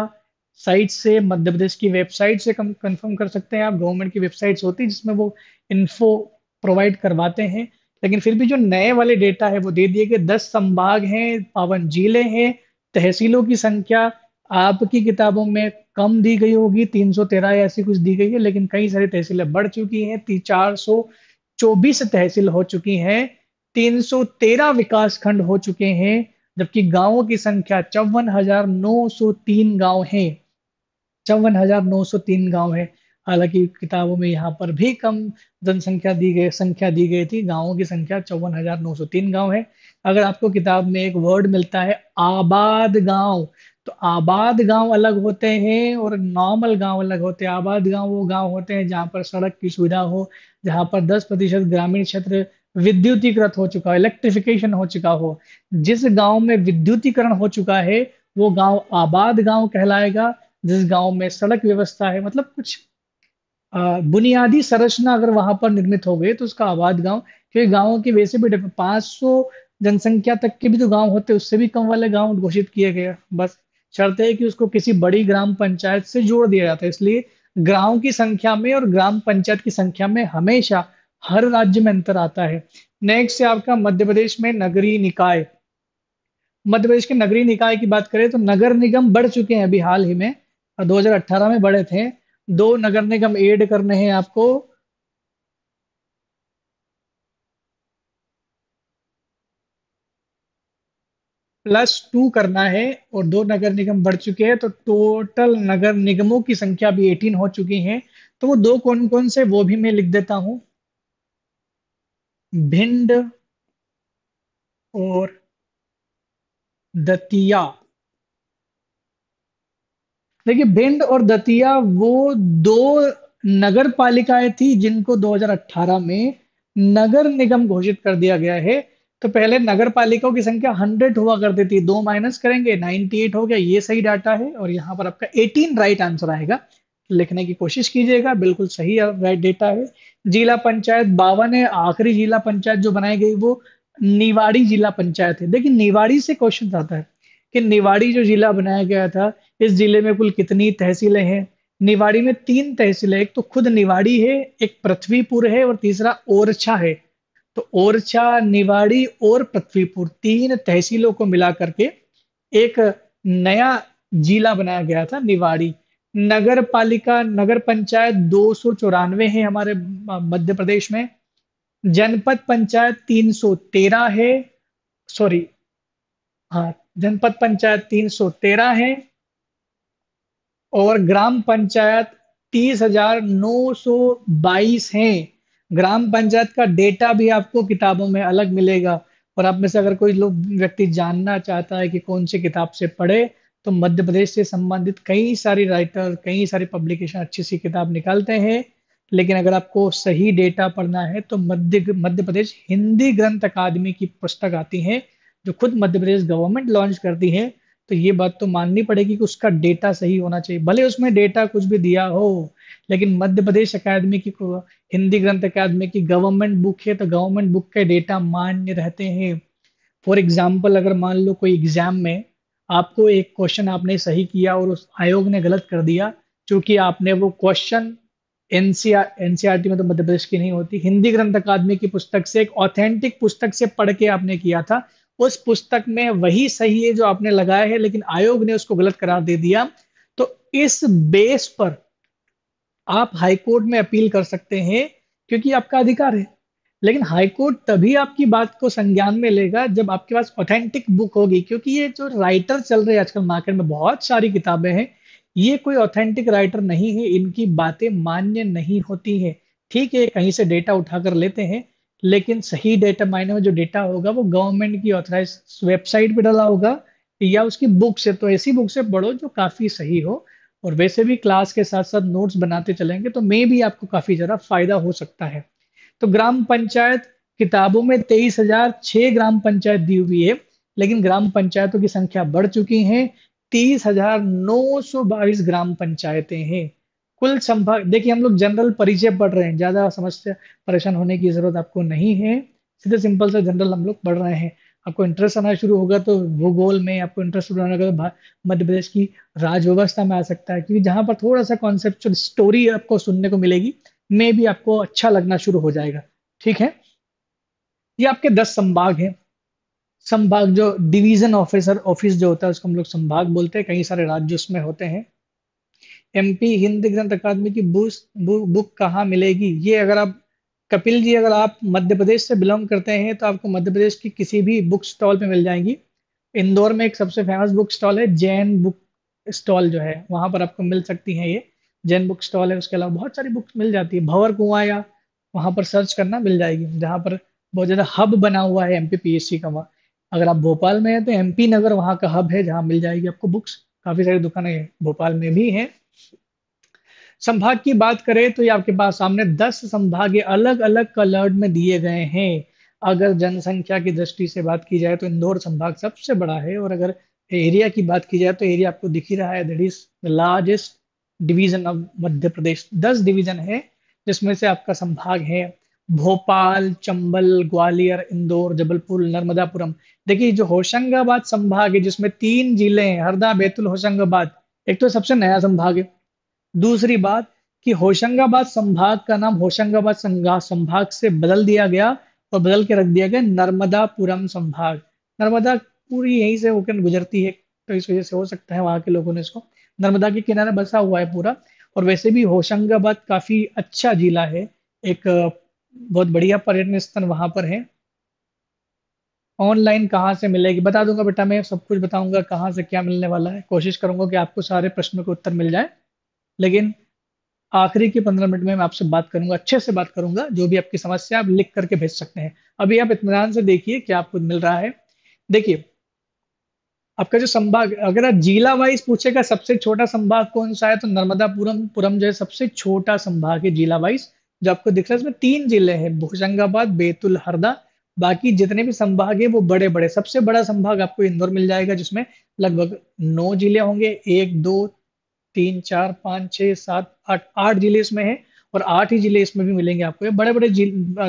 साइट से मध्य प्रदेश की वेबसाइट से कंफर्म कर सकते हैं आप। गवर्नमेंट की वेबसाइट्स होती है जिसमें वो इन्फो प्रोवाइड करवाते हैं। लेकिन फिर भी जो नए वाले डेटा है, वो दे दिए गए दस संभाग हैं पावन ज़िले हैं, तहसीलों की संख्या आपकी किताबों में कम दी गई होगी 313 या ऐसी कुछ दी गई है, लेकिन कई सारी तहसीलें बढ़ चुकी हैं चार सौ चौबीस तहसील हो चुकी हैं 313 विकास खंड हो चुके हैं, जबकि गाँवों की संख्या चौवन हज़ार नौ सौ तीन गाँव है। चौवन हज़ार नौ सौ तीन गाँव है। हालाँकि किताबों में यहाँ पर भी कम जनसंख्या दी गई, संख्या दी गई थी। गाँवों की संख्या चौवन हज़ार नौ सौ तीन गाँव है। अगर आपको किताब में एक वर्ड मिलता है, आबाद गाँव तो आबाद गाँव अलग होते हैं और नॉर्मल गाँव अलग होते हैं। आबाद गाँव वो गाँव होते हैं जहाँ पर सड़क की सुविधा हो, जहाँ पर 10 प्रतिशत ग्रामीण क्षेत्र विद्युतीकृत हो चुका हो इलेक्ट्रिफिकेशन हो चुका हो। जिस गाँव में विद्युतीकरण हो चुका है, वो गाँव आबाद गाँव कहलाएगा। जिस गाँव में सड़क व्यवस्था है मतलब कुछ बुनियादी संरचना अगर वहाँ पर निर्मित हो गए तो उसका आबाद गाँव, क्योंकि गाँव की वैसे भी पाँच जनसंख्या तक के भी जो गाँव होते उससे भी कम वाले गाँव घोषित किए गए बस शर्त है कि उसको किसी बड़ी ग्राम पंचायत से जोड़ दिया जाता है। इसलिए गाँव की संख्या में और ग्राम पंचायत की संख्या में हमेशा हर राज्य में अंतर आता है। नेक्स्ट है आपका मध्य प्रदेश में नगरीय निकाय। मध्य प्रदेश के नगरीय निकाय की बात करें तो नगर निगम बढ़ चुके हैं अभी हाल ही में। 2018 में बढ़े थे। दो नगर निगम एड करने हैं आपको। प्लस टू करना है और दो नगर निगम बढ़ चुके हैं तो टोटल नगर निगमों की संख्या भी एटीन हो चुकी है। तो वो दो कौन कौन से, वो भी मैं लिख देता हूँ। भिंड और दतिया। देखिए, भिंड और दतिया वो दो नगर पालिकाएँ थी जिनको 2018 में नगर निगम घोषित कर दिया गया है। तो पहले नगर पालिकाओं की संख्या 100 हुआ करती थी, दो माइनस करेंगे 98 हो गया, ये सही डाटा है और यहाँ पर आपका 18 राइट आंसर आएगा। लिखने की कोशिश कीजिएगा, बिल्कुल सही राइट डेटा है। जिला पंचायत बावन है, आखिरी जिला पंचायत जो बनाई गई वो निवाड़ी जिला पंचायत है। देखिए, निवाड़ी से क्वेश्चन आता है कि निवाड़ी जो जिला बनाया गया था इस ज़िले में कुल कितनी तहसीलें हैं? निवाड़ी में तीन तहसीलें, एक तो खुद निवाड़ी है, एक पृथ्वीपुर है और तीसरा ओरछा है। तो ओरछा, निवाड़ी और पृथ्वीपुर तीन तहसीलों को मिला करके एक नया जिला बनाया गया था निवाड़ी। नगर पालिका नगर पंचायत दो सौ चौरानवे है हमारे मध्य प्रदेश में। जनपद पंचायत तीन सौ तेरह है। सॉरी हाँ जनपद पंचायत तीन सौ तेरह है। और ग्राम पंचायत तीस हज़ार नौ सौ बाईस है। ग्राम पंचायत का डेटा भी आपको किताबों में अलग मिलेगा और आप में से अगर कोई लोग, व्यक्ति जानना चाहता है कि कौन सी किताब से पढ़े तो मध्य प्रदेश से संबंधित कई सारी राइटर कई सारी पब्लिकेशन अच्छी सी किताब निकालते हैं। लेकिन अगर आपको सही डेटा पढ़ना है तो मध्य मध्य प्रदेश हिंदी ग्रंथ अकादमी की पुस्तक आती है, जो खुद मध्य प्रदेश गवर्नमेंट लॉन्च करती है। तो ये बात तो माननी पड़ेगी कि उसका डेटा सही होना चाहिए। भले उसमें डेटा कुछ भी दिया हो, लेकिन मध्य प्रदेश अकादमी की हिंदी ग्रंथ अकादमी की गवर्नमेंट बुक है तो गवर्नमेंट बुक के डेटा मान्य रहते हैं। फॉर एग्ज़ाम्पल अगर मान लो कोई एग्ज़ाम में आपको एक क्वेश्चन आपने सही किया और उस आयोग ने गलत कर दिया क्योंकि आपने वो क्वेश्चन एनसीआर एनसीआरटी में तो मध्य प्रदेश की नहीं होती, हिंदी ग्रंथ अकादमी की पुस्तक से एक ऑथेंटिक पुस्तक से पढ़ के आपने किया था उस पुस्तक में वही सही है जो आपने लगाया है, लेकिन आयोग ने उसको गलत करार दे दिया। तो इस बेस पर आप हाईकोर्ट में अपील कर सकते हैं, क्योंकि आपका अधिकार है। लेकिन हाईकोर्ट तभी आपकी बात को संज्ञान में लेगा जब आपके पास ऑथेंटिक बुक होगी, क्योंकि ये जो राइटर चल रहे आजकल मार्केट में, बहुत सारी किताबें हैं। ये कोई ऑथेंटिक राइटर नहीं है, इनकी बातें मान्य नहीं होती है। ठीक है, कहीं से डेटा उठाकर लेते हैं लेकिन सही डेटा मायने में जो डेटा होगा, वो गवर्नमेंट की ऑथराइज वेबसाइट पे डाला होगा या उसकी बुक से। तो ऐसी बुक से पढ़ो जो काफ़ी सही हो। और वैसे भी क्लास के साथ साथ नोट्स बनाते चलेंगे तो मे भी आपको काफ़ी ज़्यादा फ़ायदा हो सकता है। तो ग्राम पंचायत किताबों में तेईस हज़ार छह ग्राम पंचायत दी हुई है, लेकिन ग्राम पंचायतों की संख्या बढ़ चुकी है। तीस हज़ार नौ सौ बाईस ग्राम पंचायतें हैं। कुल संभाग, देखिए हम लोग जनरल परिचय पढ़ रहे हैं, ज़्यादा समस्या परेशान होने की ज़रूरत आपको नहीं है। सीधे सिंपल से जनरल हम लोग पढ़ रहे हैं। आपको इंटरेस्ट आना शुरू होगा तो भूगोल में आपको इंटरेस्ट शुरू होने का मध्य प्रदेश की राज व्यवस्था में आ सकता है, क्योंकि जहाँ पर थोड़ा सा कॉन्सेप्चुअल स्टोरी आपको सुनने को मिलेगी मे भी आपको अच्छा लगना शुरू हो जाएगा। ठीक है? ये आपके दस संभाग हैं। संभाग जो डिवीज़न ऑफिसर ऑफ़िस जो होता है, उसको हम लोग संभाग बोलते हैं। कई सारे राज्य उसमें होते हैं। एमपी हिंदी ग्रंथ अकादमी की बुक बुक कहाँ मिलेगी? ये अगर आप, कपिल जी, अगर आप मध्य प्रदेश से बिलोंग करते हैं तो आपको मध्य प्रदेश की किसी भी बुक स्टॉल पे मिल जाएँगी। इंदौर में एक सबसे फ़ेमस बुक स्टॉल है, जैन बुक स्टॉल जो है, वहाँ पर आपको मिल सकती हैं ये। जैन बुक स्टॉल है, उसके अलावा बहुत सारी बुक्स मिल जाती है। भंवर कुआँ या वहाँ पर सर्च करना मिल जाएगी। जहाँ पर बहुत ज़्यादा हब बना हुआ है एमपी पीएससी का वहाँ। अगर आप भोपाल में हैं तो एमपी नगर वहाँ का हब है, जहाँ मिल जाएगी आपको बुक्स काफ़ी सारी दुकानें भोपाल में भी हैं। संभाग की बात करें तो ये आपके पास सामने दस संभाग अलग अलग कलर्ड में दिए गए हैं। अगर जनसंख्या की दृष्टि से बात की जाए तो इंदौर संभाग सबसे बड़ा है और अगर एरिया की बात की जाए तो एरिया आपको दिख ही रहा है। That is the largest division of Madhya Pradesh. दस डिवीज़न है जिसमें से आपका संभाग है। भोपाल, चंबल, ग्वालियर, इंदौर, जबलपुर, नर्मदापुरम। देखिए, जो होशंगाबाद संभाग है जिसमें तीन ज़िले हैं, हरदा, बैतुल, होशंगाबाद। एक तो सबसे नया संभाग है। दूसरी बात कि होशंगाबाद संभाग का नाम होशंगाबाद संभाग से बदल दिया गया और बदल के रख दिया गया नर्मदापुरम संभाग। नर्मदा पूरी यहीं से होकर गुजरती है तो इस वजह से हो सकता है वहाँ के लोगों ने इसको, नर्मदा के किनारे बसा हुआ है पूरा। और वैसे भी होशंगाबाद काफ़ी अच्छा जिला है, एक बहुत बढ़िया पर्यटन स्थल वहाँ पर है। ऑनलाइन कहाँ से मिलेगी? बता दूँगा बेटा मैं सब कुछ बताऊँगा कहाँ से क्या मिलने वाला है। कोशिश करूँगा कि आपको सारे प्रश्नों के उत्तर मिल जाए। लेकिन आखिरी के पंद्रह मिनट में मैं आपसे बात करूँगा, अच्छे से बात करूँगा, जो भी आपकी समस्या आप लिख करके भेज सकते हैं। अभी आप इतमान से देखिए क्या आपको मिल रहा है। देखिए, आपका जो संभाग, अगर आप जिला वाइज पूछेगा, सबसे छोटा संभाग कौन सा है? तो नर्मदापुरम पुरम जो है सबसे छोटा संभाग है जिला वाइज। जो आपको दिख रहा है इसमें तीन ज़िले हैं होशंगाबाद बैतुल, हरदा बाकी जितने भी संभाग है, वो बड़े बड़े सबसे बड़ा संभाग आपको इंदौर मिल जाएगा, जिसमें लगभग नौ ज़िले होंगे। एक, दो, तीन, चार, पाँच छः सात, आठ आठ ज़िले इसमें है और आठ ही ज़िले इसमें भी मिलेंगे आपको। बड़े बड़े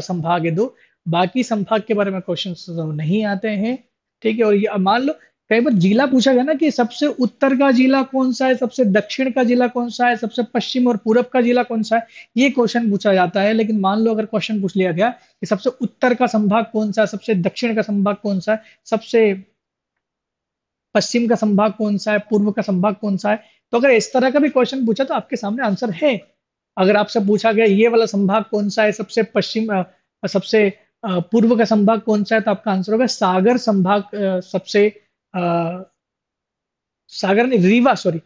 संभाग है दो। बाकी संभाग के बारे में क्वेश्चन नहीं आते हैं, ठीक है? और ये, मान लो कई बार जिला पूछा गया ना कि सबसे उत्तर का जिला कौन सा है, सबसे दक्षिण का जिला कौन सा है, सबसे पश्चिम और पूरब का जिला कौन सा है, ये क्वेश्चन पूछा जाता है। लेकिन मान लो अगर क्वेश्चन पूछ लिया गया कि सबसे उत्तर का संभाग कौन सा है, सबसे दक्षिण का संभाग कौन सा है, सबसे पश्चिम का संभाग कौन सा है, पूर्व का संभाग कौन सा है तो अगर इस तरह का भी क्वेश्चन पूछा तो आपके सामने आंसर है। अगर आपसे पूछा गया ये वाला संभाग कौन सा है, सबसे पश्चिम सबसे पूर्व का संभाग कौन सा है तो आपका आंसर होगा सागर संभाग सबसे सागर नहीं, रीवा सॉरी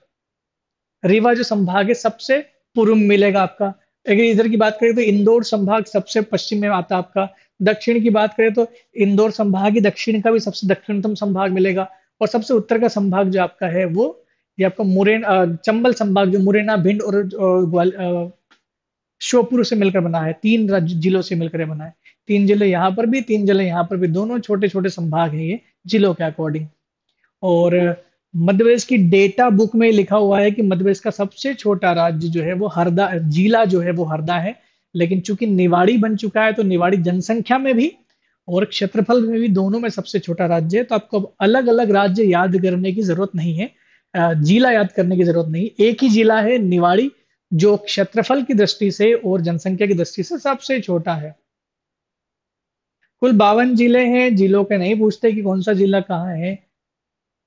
रीवा जो संभाग है, सबसे पूर्व मिलेगा आपका। अगर इधर की बात करें तो इंदौर संभाग सबसे पश्चिम में आता आपका। दक्षिण की बात करें तो इंदौर संभाग ही दक्षिण का भी सबसे दक्षिणतम संभाग मिलेगा। और सबसे उत्तर का संभाग जो आपका है, वो ये आपका मुरैन चंबल संभाग जो मुरैना, भिंड और श्योपुर से मिलकर बना है। तीन राज्य जिलों से मिलकर बना है। तीन ज़िले यहाँ पर भी, तीन ज़िले यहाँ पर भी। दोनों छोटे छोटे संभाग है ये, जिलों के अकॉर्डिंग और मध्य प्रदेश की डेटा बुक में लिखा हुआ है कि मध्य प्रदेश का सबसे छोटा राज्य जो है वो हरदा, जिला जो है वो हरदा है। लेकिन चूँकि निवाड़ी बन चुका है तो निवाड़ी जनसंख्या में भी और क्षेत्रफल में भी दोनों में सबसे छोटा राज्य है तो आपको अब अलग अलग राज्य याद करने की ज़रूरत नहीं है। जिला याद करने की ज़रूरत नहीं एक ही जिला है, निवाड़ी, जो क्षेत्रफल की दृष्टि से और जनसंख्या की दृष्टि से सबसे छोटा है। कुल बावन ज़िले हैं। जिलों के नहीं पूछते कि कौन सा जिला कहाँ है।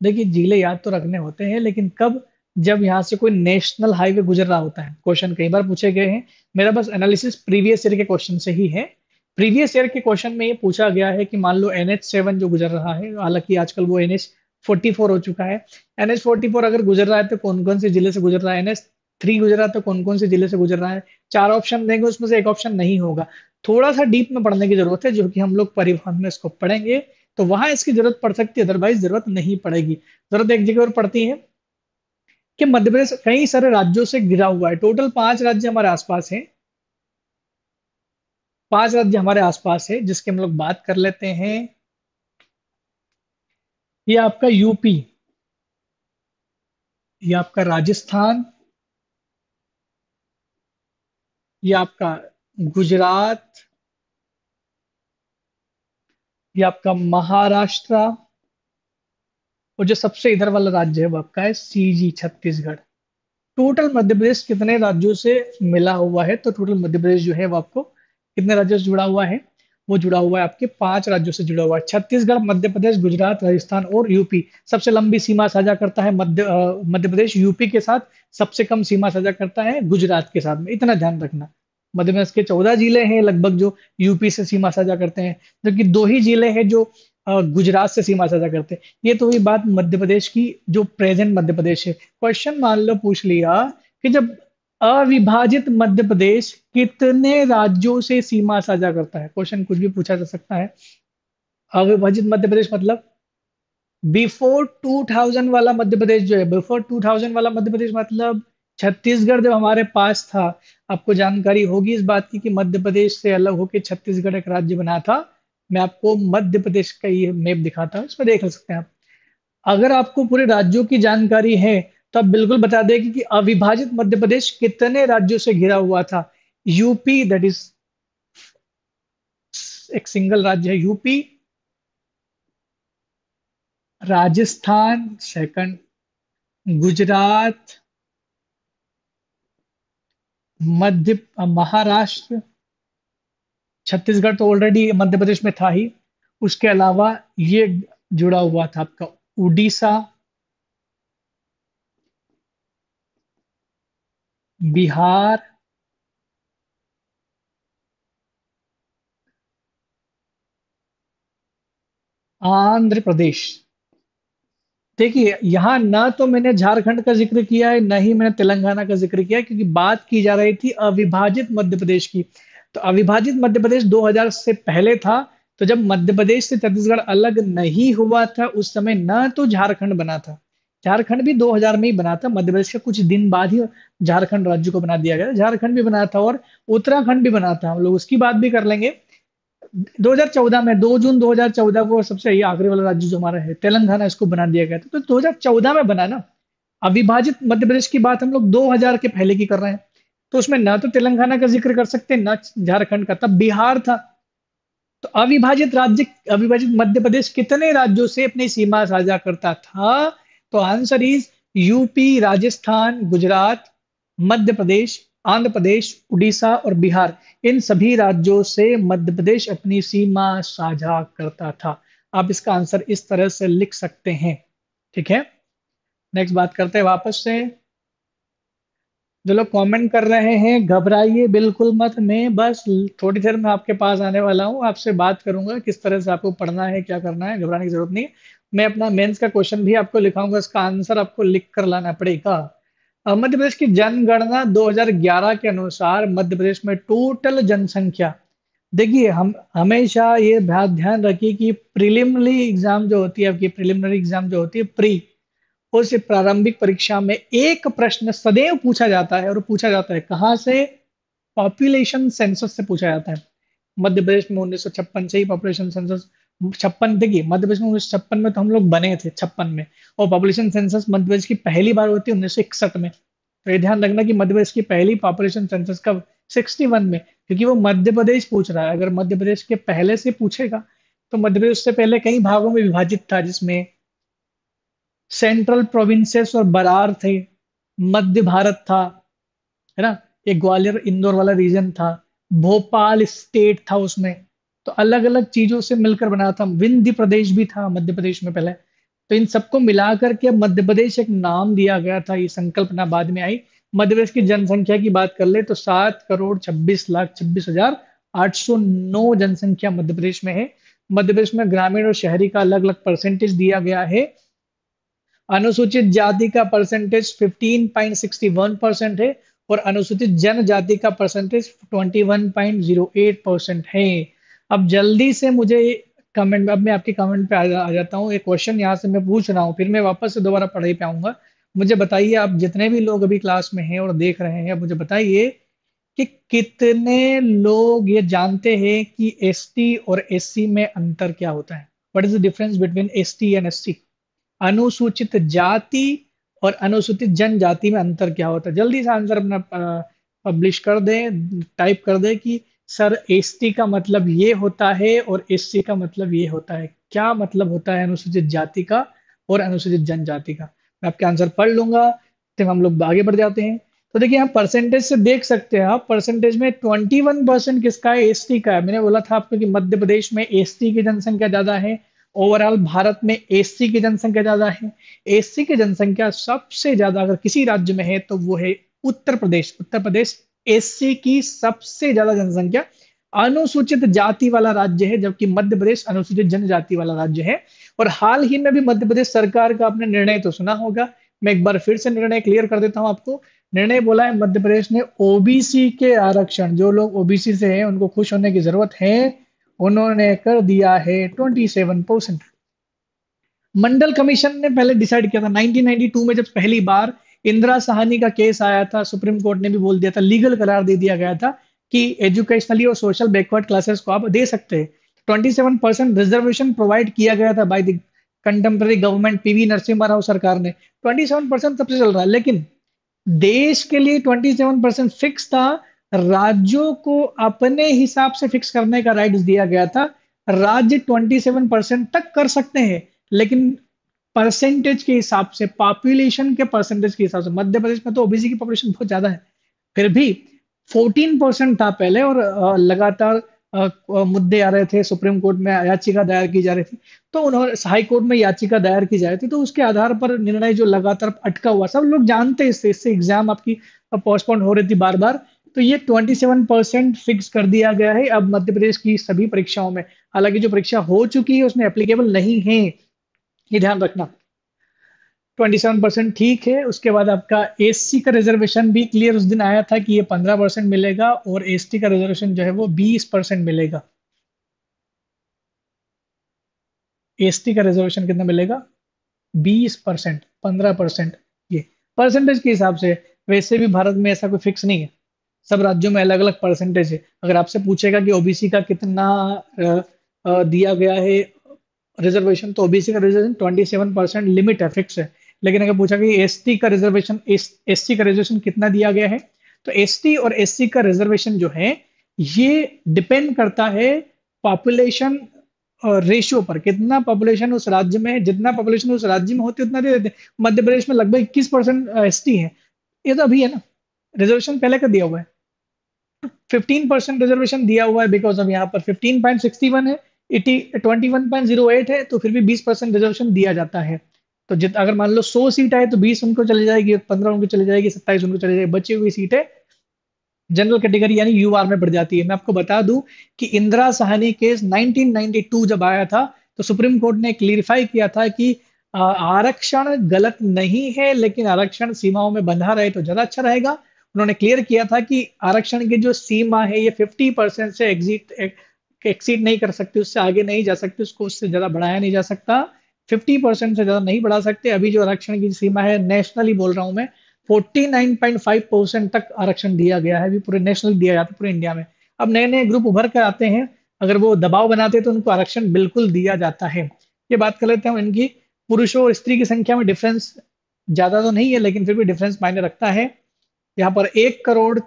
देखिए, ज़िले याद तो रखने होते हैं, लेकिन कब? जब यहाँ से कोई नेशनल हाईवे गुजर रहा होता है। क्वेश्चन कई बार पूछे गए हैं। मेरा बस एनालिसिस प्रीवियस ईयर के क्वेश्चन से ही है। प्रीवियस ईयर के क्वेश्चन में ये पूछा गया है कि मान लो एन एच सेवन जो गुजर रहा है, हालाँकि आजकल वो एन एच फोर्टी फोर हो चुका है। एन एच अगर गुजर रहा है तो कौन कौन से ज़िले से गुजर रहा है? एन एच थ्री गुजर रहा है तो कौन कौन से ज़िले से गुजर रहा है? चार ऑप्शन देंगे, उसमें से एक ऑप्शन नहीं होगा। थोड़ा सा डीप में पढ़ने की ज़रूरत है, जो कि हम लोग परिवहन में इसको पढ़ेंगे। तो वहाँ इसकी ज़रूरत पड़ सकती है अदरवाइज़ ज़रूरत नहीं पड़ेगी। ज़रूरत एक जगह और पड़ती है कि मध्य प्रदेश कई सारे राज्यों से गिरा हुआ है। टोटल पाँच राज्य हमारे आसपास हैं। पाँच राज्य हमारे आसपास है, जिसके हम लोग बात कर लेते हैं। ये आपका यूपी ये आपका राजस्थान, ये आपका गुजरात ये आपका महाराष्ट्र और जो सबसे इधर वाला राज्य है वो आपका है सीजी छत्तीसगढ़। टोटल मध्य प्रदेश कितने राज्यों से मिला हुआ है? तो टोटल मध्य प्रदेश जो है वो आपको कितने राज्यों से जुड़ा हुआ है? वो जुड़ा हुआ है आपके पाँच राज्यों से जुड़ा हुआ है। छत्तीसगढ़, मध्य प्रदेश, गुजरात, राजस्थान और यूपी सबसे लंबी सीमा साझा करता है मध्य मध्य प्रदेश यूपी के साथ। सबसे कम सीमा साझा करता है गुजरात के साथ में। इतना ध्यान रखना। मध्य प्रदेश के चौदह ज़िले हैं लगभग जो यूपी से सीमा साझा करते हैं, जबकि दो ही ज़िले हैं जो गुजरात से सीमा साझा करते हैं। ये तो हुई बात मध्य प्रदेश की जो प्रेजेंट मध्य प्रदेश है। क्वेश्चन मान लो, पूछ लिया कि जब अविभाजित मध्य प्रदेश कितने राज्यों से सीमा साझा करता है? क्वेश्चन कुछ भी पूछा जा सकता है। अविभाजित मध्य प्रदेश मतलब बिफोर 2000 वाला मध्य प्रदेश जो है बिफोर 2000 वाला मध्य प्रदेश मतलब छत्तीसगढ़ जब हमारे पास था, आपको जानकारी होगी इस बात की कि मध्य प्रदेश से अलग होकर छत्तीसगढ़ एक राज्य बना था। मैं आपको मध्य प्रदेश का ये मैप दिखाता हूँ, इसमें देख सकते हैं आप। अगर आपको पूरे राज्यों की जानकारी है तो आप बिल्कुल बता दें कि अविभाजित मध्य प्रदेश कितने राज्यों से घिरा हुआ था। यूपी दैट इज़ एक सिंगल राज्य है यूपी राजस्थान सेकंड गुजरात मध्य, महाराष्ट्र, छत्तीसगढ़ तो ऑलरेडी मध्य प्रदेश में था ही। उसके अलावा ये जुड़ा हुआ था आपका उड़ीसा, बिहार, आंध्र प्रदेश। देखिए, यहाँ ना तो मैंने झारखंड का ज़िक्र किया है, न ही मैंने तेलंगाना का ज़िक्र किया है, क्योंकि बात की जा रही थी अविभाजित मध्य प्रदेश की। तो अविभाजित मध्य प्रदेश 2000 से पहले था तो जब मध्य प्रदेश से छत्तीसगढ़ अलग नहीं हुआ था, उस समय न तो झारखंड बना था। झारखंड भी 2000 में ही बना था, मध्य प्रदेश के कुछ दिन बाद ही झारखंड राज्य को बना दिया गया। झारखंड भी बना था और उत्तराखंड भी बना था, हम लोग उसकी बात भी कर लेंगे। 2014 में 2 जून 2014 को सबसे ये आखिरी वाला राज्य जो हमारा है, तेलंगाना इसको बना दिया गया था। तो 2014 में बना ना। अविभाजित मध्य प्रदेश की बात हम लोग 2000 के पहले की कर रहे हैं। तो उसमें ना तो तेलंगाना का ज़िक्र कर सकते हैं ना झारखंड का, तब बिहार था। तो अविभाजित राज्य, अविभाजित मध्य प्रदेश कितने राज्यों से अपनी सीमा साझा करता था? तो answer is UP, Rajasthan, Gujarat, Madhya Pradesh, Andhra Pradesh, Orissa और बिहार। इन सभी राज्यों से मध्य प्रदेश अपनी सीमा साझा करता था। आप इसका आंसर इस तरह से लिख सकते हैं। ठीक है? नेक्स्ट बात करते हैं वापस से। जो लोग कमेंट कर रहे हैं, घबराइए बिल्कुल मत। मैं बस थोड़ी देर में आपके पास आने वाला हूँ। आपसे बात करूँगा किस तरह से आपको पढ़ना है, क्या करना है, घबराने की ज़रूरत नहीं मैं अपना मेंस का क्वेश्चन भी आपको लिखाऊँगा इसका आंसर आपको लिख कर लाना पड़ेगा। मध्य प्रदेश की जनगणना 2011 के अनुसार मध्य प्रदेश में टोटल जनसंख्या। देखिए, हम हमेशा ये ध्यान रखिए कि प्रिलिमिनरी एग्ज़ाम जो होती है, आपकी प्रिलिमिनरी एग्ज़ाम जो होती है, प्री, उस प्रारंभिक परीक्षा में एक प्रश्न सदैव पूछा जाता है और पूछा जाता है कहाँ से? पॉपुलेशन सेंसस से पूछा जाता है। मध्य प्रदेश में उन्नीस सौ छप्पन से ही पॉपुलेशन सेंसस छप्पन, देखिए मध्य प्रदेश में उन्नीस छप्पन में तो हम लोग बने थे, छप्पन में। और पॉपुलेशन सेंसस मध्य प्रदेश की पहली बार होती है उन्नीस सौ इकसठ में। तो ये ध्यान रखना कि मध्य प्रदेश की पहली पॉपुलेशन सेंसस कब? सिक्सटी वन में, क्योंकि वो मध्य प्रदेश पूछ रहा है। अगर मध्य प्रदेश के पहले से पूछेगा तो मध्य प्रदेश से पहले कई भागों में विभाजित था, जिसमें सेंट्रल प्रोविंसेस और बरार थे, मध्य भारत था, है ना? एक ग्वालियर, इंदौर वाला रीजन था, भोपाल स्टेट था उसमें। तो अलग अलग चीज़ों से मिलकर बना था। विंध्य प्रदेश भी था, मध्य प्रदेश में पहले। तो इन सबको मिलाकर के मध्य प्रदेश एक नाम दिया गया था। ये संकल्पना बाद में आई। मध्य प्रदेश की जनसंख्या की बात कर ले तो सात करोड़ छब्बीस लाख छब्बीस हज़ार आठ सौ नौ जनसंख्या मध्य प्रदेश में है। मध्य प्रदेश में ग्रामीण और शहरी का अलग अलग परसेंटेज दिया गया है। अनुसूचित जाति का परसेंटेज 15.61 परसेंट है और अनुसूचित जनजाति का परसेंटेज 21.08 परसेंट है। अब जल्दी से मुझे कमेंट अब मैं आपके कमेंट पे आ, जाता हूँ। एक क्वेश्चन यहाँ से मैं पूछ रहा हूँ फिर मैं वापस से दोबारा पढ़ाई पे आऊँगा मुझे बताइए आप जितने भी लोग अभी क्लास में हैं और देख रहे हैं मुझे बताइए कि कितने लोग ये जानते हैं कि एसटी और एससी में अंतर क्या होता है? What is the difference between ST and SC अनुसूचित जाति और अनुसूचित जनजाति में अंतर क्या होता है? जल्दी से आंसर अपना पब्लिश कर दें टाइप कर दें कि सर एसटी का मतलब ये होता है और एससी का मतलब ये होता है। क्या मतलब होता है अनुसूचित जाति का और अनुसूचित जनजाति का? मैं आपके आंसर पढ़ लूँगा, फिर हम लोग आगे बढ़ जाते हैं। तो देखिए, यहाँ परसेंटेज से देख सकते हैं आप। परसेंटेज में 21 परसेंट किसका है? एसटी का है। मैंने बोला था आपको कि मध्य प्रदेश में एसटी की जनसंख्या ज़्यादा है। ओवरऑल भारत में एससी की जनसंख्या ज़्यादा है। एससी की जनसंख्या सबसे ज़्यादा अगर किसी राज्य में है तो वो है उत्तर प्रदेश। उत्तर प्रदेश एससी की सबसे ज़्यादा जनसंख्या अनुसूचित जाति वाला राज्य है, जबकि मध्य प्रदेश अनुसूचित जनजाति वाला राज्य है। और हाल ही में भी मध्य प्रदेश सरकार का अपने निर्णय तो सुना होगा। मैं एक बार फिर से निर्णय क्लियर कर देता हूँ आपको। निर्णय बोला है, मध्य प्रदेश ने ओबीसी के आरक्षण, जो लोग ओबीसी से हैं, उनको खुश होने की ज़रूरत है, उन्होंने कर दिया है 27 परसेंट मंडल कमीशन ने पहले डिसाइड किया था 1992 में जब पहली बार इंदिरा सहानी का केस आया था, सुप्रीम कोर्ट ने भी बोल दिया था, लीगल करार दे दिया गया था कि एजुकेशनली और सोशल बैकवर्ड क्लासेस को आप दे सकते हैं। 27 परसेंट रिजर्वेशन प्रोवाइड किया गया था by the contemporary government PV Narasimha Rao सरकार ने। 27 परसेंट तब से चल रहा है, लेकिन देश के लिए 27 परसेंट फिक्स था, राज्यों को अपने हिसाब से फिक्स करने का राइट दिया गया था। राज्य 27 परसेंट तक कर सकते हैं, लेकिन परसेंटेज के हिसाब से पॉपुलेशन के परसेंटेज के हिसाब से, मध्य प्रदेश में तो ओबीसी की पॉपुलेशन बहुत ज़्यादा है। फिर भी 14 परसेंट था पहले और लगातार मुद्दे आ रहे थे, सुप्रीम कोर्ट में याचिका दायर की जा रही थी तो उन्होंने, हाई कोर्ट में याचिका दायर की जा रही थी तो उसके आधार पर निर्णय जो लगातार अटका हुआ, सब लोग जानते इससे इससे एग्ज़ाम आपकी पोस्टपोन हो रही थी बार बार तो ये 27 परसेंट फिक्स कर दिया गया है अब मध्य प्रदेश की सभी परीक्षाओं में। हालाँकि जो परीक्षा हो चुकी है, उसमें एप्लीकेबल नहीं है। ये ध्यान रखना। 27 परसेंट ठीक है, उसके बाद आपका एससी का रिजर्वेशन भी क्लियर उस दिन आया था कि ये 15 परसेंट मिलेगा और एसटी का रिजर्वेशन जो है वो 20 परसेंट मिलेगा। एसटी का रिजर्वेशन कितना मिलेगा? 20 परसेंट पंद्रह परसेंट ये। परसेंटेज के हिसाब से वैसे भी भारत में ऐसा कोई फिक्स नहीं है। सब राज्यों में अलग अलग परसेंटेज है। अगर आपसे पूछेगा कि ओबीसी का कितना दिया गया है रिजर्वेशन तो ओबीसी का reservation twenty seven percent limit है फिक्स है। लेकिन अगर पूछा कि एसटी का रिजर्वेशन एस का रिजर्वेशन कितना दिया गया है तो एसटी और एससी का रिजर्वेशन जो है, ये डिपेंड करता है पॉपुलेशन रेशियो पर। कितना पॉपुलेशन उस राज्य में है, जितना पॉपुलेशन उस राज्य में होती है, उतना दे देते मध्य प्रदेश में लगभग इक्कीस परसेंट एस है। ये तो अभी है ना। रिजर्वेशन पहले का दिया हुआ है। 15 परसेंट रिजर्वेशन दिया हुआ है बिकॉज़ अब यहाँ पर। 15.61 है। इटी 21.08 है तो फिर भी 20 परसेंट रिजर्वेशन दिया जाता है। तो जित, अगर मान लो 100 सीट है तो 20 उनको चली जाएगी 15 उनको चली जाएगी 27 उनको चली जाएगी, बची हुई सीटें जनरल कैटेगरी यानी यूआर में बढ़ जाती है। मैं आपको बता दूँ कि इंदिरा सहानी केस 1992 जब आया था तो सुप्रीम कोर्ट ने क्लियरिफाई किया था कि आरक्षण गलत नहीं है, लेकिन आरक्षण सीमाओं में बंधा रहे तो ज़्यादा अच्छा रहेगा। उन्होंने क्लियर किया था कि आरक्षण की जो सीमा है, ये 50 परसेंट से एग्जिट एक्सीड नहीं कर सकती, उससे आगे नहीं जा सकती, उसको उससे ज़्यादा बढ़ाया नहीं जा सकता। 50 परसेंट से ज़्यादा नहीं बढ़ा सकते। अभी जो आरक्षण की सीमा है नेशनली बोल रहा हूँ मैं 49.5 परसेंट तक आरक्षण दिया गया है। अभी पूरे नेशनल दिया जाता है, पूरे इंडिया में। अब नए नए ग्रुप उभर कर आते हैं। अगर वो दबाव बनाते हैं तो उनको आरक्षण बिल्कुल दिया जाता है। ये बात कर लेते हैं इनकी। पुरुषों और स्त्री की संख्या में डिफरेंस ज़्यादा तो नहीं है, लेकिन फिर भी डिफरेंस मायने रखता है। यहाँ पर एक करोड़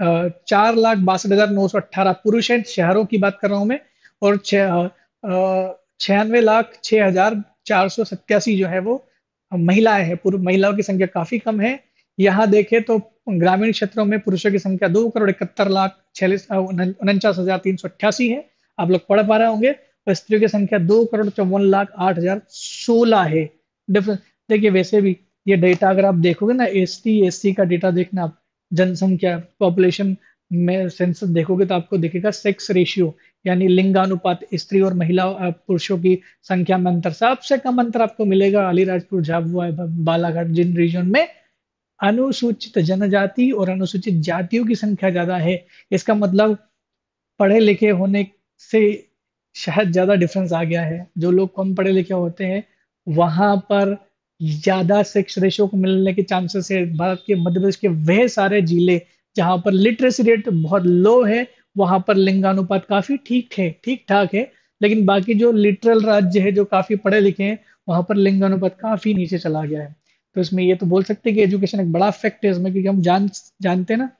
चार लाख बासठ हज़ार नौ सौ अट्ठारह पुरुष हैं, शहरों की बात कर रहा हूँ मैं, और छियानवे लाख छह हज़ार चार सौ सत्यासी जो है वो महिलाएँ हैं महिलाओं की संख्या काफ़ी कम है। यहाँ देखें तो ग्रामीण क्षेत्रों में पुरुषों की संख्या दो करोड़ इकहत्तर लाख छियालीस उनचास हज़ार तीन सौ अट्ठासी है। आप लोग पढ़ पा रहे होंगे, और स्त्रियों की संख्या दो करोड़ चौवन लाख आठ हज़ार सोलह है। डिफरेंस देखिए, वैसे भी ये डेटा अगर आप देखोगे ना एस टी एस सी का डेटा देखना आप जनसंख्या पॉपुलेशन में सेंसस देखोगे तो आपको दिखेगा सेक्स रेशियो यानी लिंगानुपात, स्त्री और महिला पुरुषों की संख्या में अंतर। सबसे कम अंतर आपको मिलेगा अलीराजपुर, झाबुआ बालाघाट, जिन रीजन में अनुसूचित जनजाति और अनुसूचित जातियों की संख्या ज़्यादा है। इसका मतलब पढ़े लिखे होने से शायद ज़्यादा डिफरेंस आ गया है। जो लोग कम पढ़े लिखे होते हैं, वहाँ पर ज़्यादा सेक्स रेशो को मिलने के चांसेस है। भारत के मध्य प्रदेश के वह सारे ज़िले जहाँ पर लिटरेसी रेट बहुत लो है, वहाँ पर लिंगानुपात काफ़ी ठीक है ठीक ठाक है। लेकिन बाकी जो लिटरल राज्य है, जो काफ़ी पढ़े लिखे हैं, वहाँ पर लिंगानुपात काफ़ी नीचे चला गया है। तो इसमें ये तो बोल सकते हैं कि एजुकेशन एक बड़ा फैक्ट है इसमें, क्योंकि हम जान, जानते हैं ना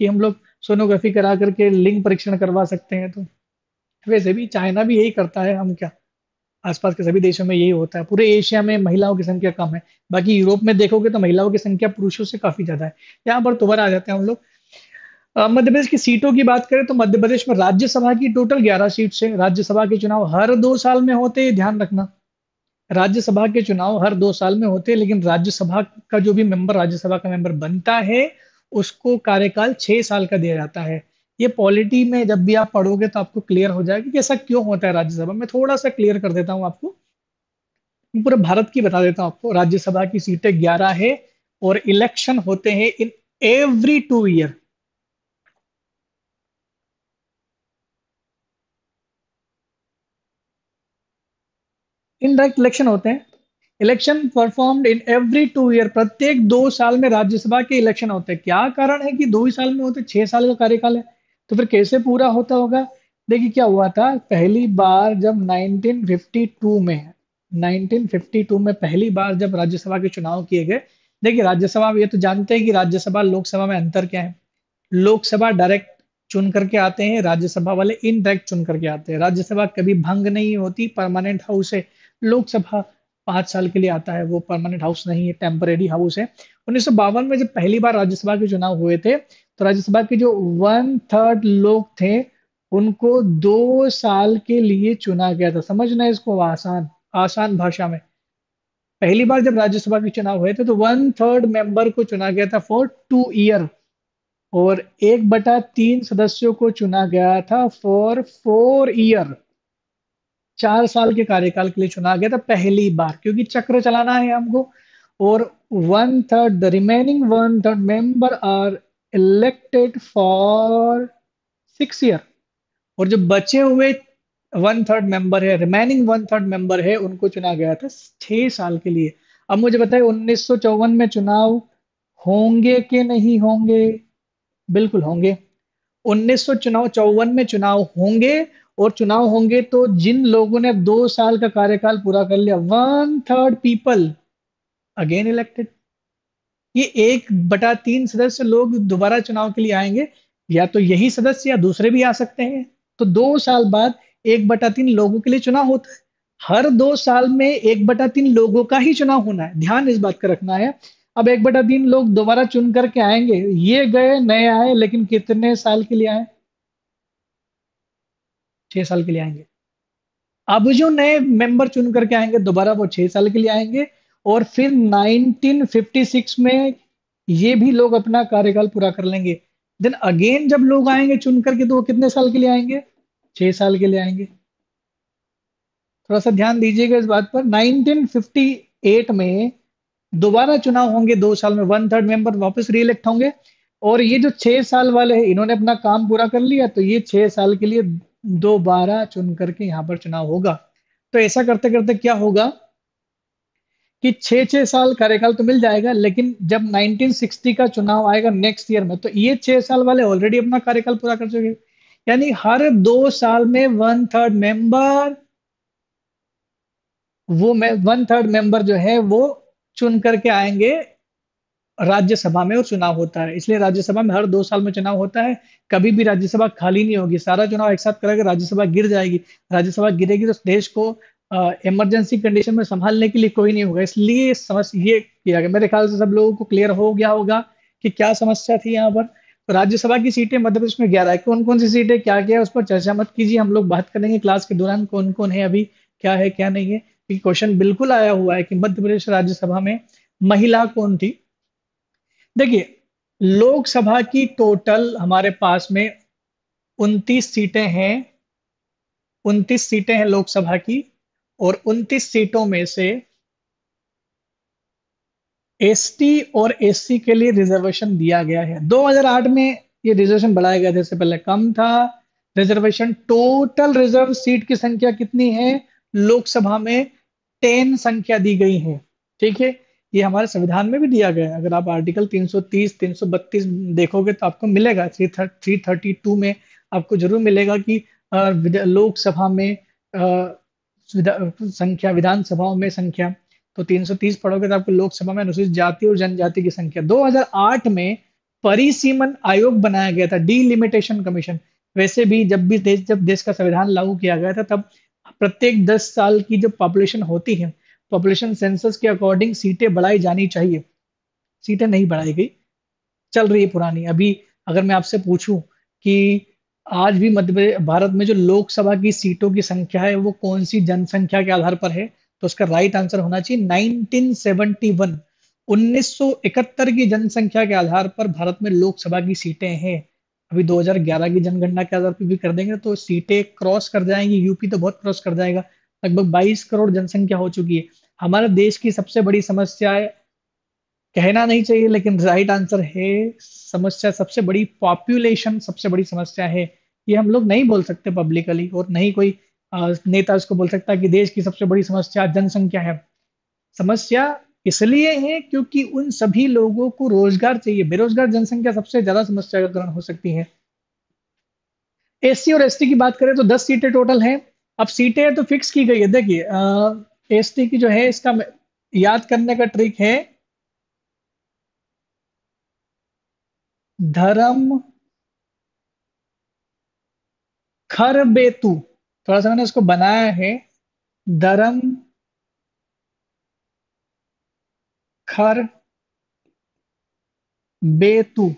कि हम लोग सोनोग्राफी करा करके लिंग परीक्षण करवा सकते हैं। तो वैसे भी चाइना भी यही करता है, हम क्या आसपास के सभी देशों में यही होता है। पूरे एशिया में महिलाओं की संख्या कम है। बाकी यूरोप में देखोगे तो महिलाओं की संख्या पुरुषों से काफ़ी ज़्यादा है। यहाँ पर दोबारा आ जाते हैं हम लोग। मध्य प्रदेश की सीटों की बात करें तो मध्य प्रदेश में राज्यसभा की टोटल 11 सीट से राज्यसभा के चुनाव हर दो साल में होते हैं, ध्यान रखना। राज्यसभा के चुनाव हर दो साल में होते हैं, लेकिन राज्यसभा का जो भी मेंबर राज्यसभा का मेंबर बनता है, उसको कार्यकाल छह साल का दिया जाता है। ये पॉलिटी में जब भी आप पढ़ोगे तो आपको क्लियर हो जाएगा कि ऐसा क्यों होता है राज्यसभा। में थोड़ा सा क्लियर कर देता हूँ आपको। पूरे भारत की बता देता हूँ आपको। राज्यसभा की सीटें ग्यारह है और इलेक्शन होते हैं in every two year indirect election होते हैं। Election performed in every two year प्रत्येक दो साल में राज्यसभा के इलेक्शन होते हैं। क्या कारण है कि दो ही साल में होते छह साल का कार्यकाल है। तो फिर कैसे पूरा होता होगा? देखिए क्या हुआ था, पहली बार जब 1952 में 1952 में पहली बार जब राज्यसभा के चुनाव किए गए, देखिए राज्यसभा ये तो जानते हैं कि राज्यसभा लोकसभा में अंतर क्या है। लोकसभा डायरेक्ट चुन करके आते हैं, राज्यसभा वाले इनडायरेक्ट चुन करके आते हैं। राज्यसभा कभी भंग नहीं होती परमानेंट हाउस है। लोकसभा पाँच साल के लिए आता है, वो परमानेंट हाउस नहीं है टेम्परेरी हाउस है। उन्नीस सौ बावन में जब पहली बार राज्यसभा के चुनाव हुए थे तो राज्यसभा के जो वन थर्ड लोग थे, उनको दो साल के लिए चुना गया था। समझना इसको आसान आसान भाषा में। पहली बार जब राज्यसभा के चुनाव हुए थे तो वन थर्ड मेंबर को चुना गया था फॉर टू ईयर। और एक बटा तीन सदस्यों को चुना गया था फॉर फोर ईयर। चार साल के कार्यकाल के लिए चुना गया था पहली बार, क्योंकि चक्र चलाना है हमको। और one third the remaining one third member are elected for six year और जो बचे हुए वन थर्ड मेंबर है रिमेनिंग वन थर्ड मेंबर है, उनको चुना गया था छह साल के लिए। अब मुझे बताए, उन्नीस में चुनाव होंगे कि नहीं होंगे? बिल्कुल होंगे। उन्नीस चुनाव, चौवन में चुनाव होंगे, और चुनाव होंगे तो जिन लोगों ने दो साल का कार्यकाल पूरा कर लिया one third people again elected ये एक बटा तीन सदस्य लोग दोबारा चुनाव के लिए आएँगे, या तो यही सदस्य या दूसरे भी आ सकते हैं। तो दो साल बाद एक बटा तीन लोगों के लिए चुनाव होता है। हर दो साल में एक बटा तीन लोगों का ही चुनाव होना है। ध्यान इस बात का रखना है। अब एक बटा तीन लोग दोबारा चुन करके आएँगे, ये गए, नए आए, लेकिन कितने साल के लिए आए? छह साल के लिए आएँगे। अब जो नए मेंबर चुन करके आएँगे, दोबारा वो छह साल के लिए आएँगे। और फिर 1956 में ये भी लोग अपना कार्यकाल पूरा कर लेंगे। देन अगेन जब लोग आएँगे चुन करके तो वो कितने साल के लिए आएँगे? छह साल के लिए आएँगे। थोड़ा सा ध्यान दीजिएगा इस बात पर। 1958 में दोबारा चुनाव होंगे दो साल में। वन थर्ड मेंबर वापस रीइलेक्ट होंगे। और ये जो छह साल वाले हैं, इन्होंने अपना काम पूरा कर लिया तो ये छह साल के लिए दोबारा चुन करके यहाँ पर चुनाव होगा। तो ऐसा करते करते क्या होगा? कि छह छह साल कार्यकाल तो मिल जाएगा, लेकिन जब 1960 का चुनाव आएगा नेक्स्ट ईयर में तो ये छह साल वाले ऑलरेडी अपना कार्यकाल पूरा कर चुके यानी हर दो साल में वन थर्ड मेंबर वो में वन थर्ड मेंबर जो है, वो चुन करके आएँगे राज्यसभा में और चुनाव होता है। इसलिए राज्यसभा में हर दो साल में चुनाव होता है। कभी भी राज्यसभा खाली नहीं होगी, सारा चुनाव एक साथ करेगा राज्यसभा गिर जाएगी। राज्यसभा गिरेगी तो देश को इमरजेंसी कंडीशन में संभालने के लिए कोई नहीं होगा। इसलिए समस्या, ये किया गया। मेरे ख्याल से सब लोगों को क्लियर हो गया होगा कि क्या समस्या थी यहाँ पर। तो राज्यसभा की सीटें मध्य प्रदेश में ग्यारह है। कौन कौन सी सीटें, क्या क्या है, उस पर चर्चा मत कीजिए। हम लोग बात करेंगे क्लास के दौरान कौन कौन है अभी, क्या है, क्या नहीं है। क्योंकि क्वेश्चन बिल्कुल आया हुआ है कि मध्य प्रदेश राज्यसभा में महिला कौन थी। देखिए, लोकसभा की टोटल हमारे पास में उनतीस सीटें हैं। उनतीस सीटें हैं लोकसभा की। और उनतीस सीटों में से एसटी और एससी के लिए रिजर्वेशन दिया गया है। 2008 में ये रिजर्वेशन बढ़ाया गया था, इससे पहले कम था। रिजर्वेशन टोटल रिज़र्व सीट की संख्या कितनी है? लोकसभा में टेन संख्या दी गई है। ठीक है? ये हमारे संविधान में भी दिया गया है। अगर आप आर्टिकल 330 332 देखोगे तो आपको मिलेगा। थ्री थर्टी टू में आपको ज़रूर मिलेगा कि लोकसभा में संख्या, विधानसभाओं में संख्या तो 330 पढ़ोगे तो आपको लोकसभा में अनुसूचित जाति और जनजाति की संख्या। 2008 में परिसीमन आयोग बनाया गया था, डीलिमिटेशन कमीशन। वैसे भी जब भी देश, जब देश का संविधान लागू किया गया था, तब प्रत्येक 10 साल की जो पॉपुलेशन होती है पॉपुलेशन सेंसस के अकॉर्डिंग सीटें बढ़ाई जानी चाहिए। सीटें नहीं बढ़ाई गई, चल रही है पुरानी। अभी अगर मैं आपसे पूछूँ कि आज भी मध्य भारत में जो लोकसभा की सीटों की संख्या है, वो कौन सी जनसंख्या के आधार पर है? तो उसका राइट आंसर होना चाहिए। 1971 1971 की जनसंख्या के आधार पर भारत में लोकसभा की सीटें हैं। अभी 2011 की जनगणना के आधार पर भी कर देंगे तो सीटें क्रॉस कर जाएँगी। यूपी तो बहुत क्रॉस कर जाएगा। लगभग 22 करोड़ जनसंख्या हो चुकी है। हमारे देश की सबसे बड़ी समस्या है, कहना नहीं चाहिए, लेकिन राइट आंसर है। समस्या सबसे बड़ी पॉपुलेशन सबसे बड़ी समस्या है। ये हम लोग नहीं बोल सकते पब्लिकली और नहीं कोई नेता उसको बोल सकता कि देश की सबसे बड़ी समस्या जनसंख्या है। समस्या इसलिए है क्योंकि उन सभी लोगों को रोज़गार चाहिए। बेरोजगार जनसंख्या सबसे ज़्यादा समस्या का कारण हो सकती है। एससी और एसटी की बात करें तो 10 सीटें टोटल हैं। अब सीटें तो फिक्स की गई है। देखिए एस टी की जो है इसका याद करने का ट्रिक है। धर्म खर बेतु थोड़ा सा मैंने उसको बनाया है। धर्म खर बेतु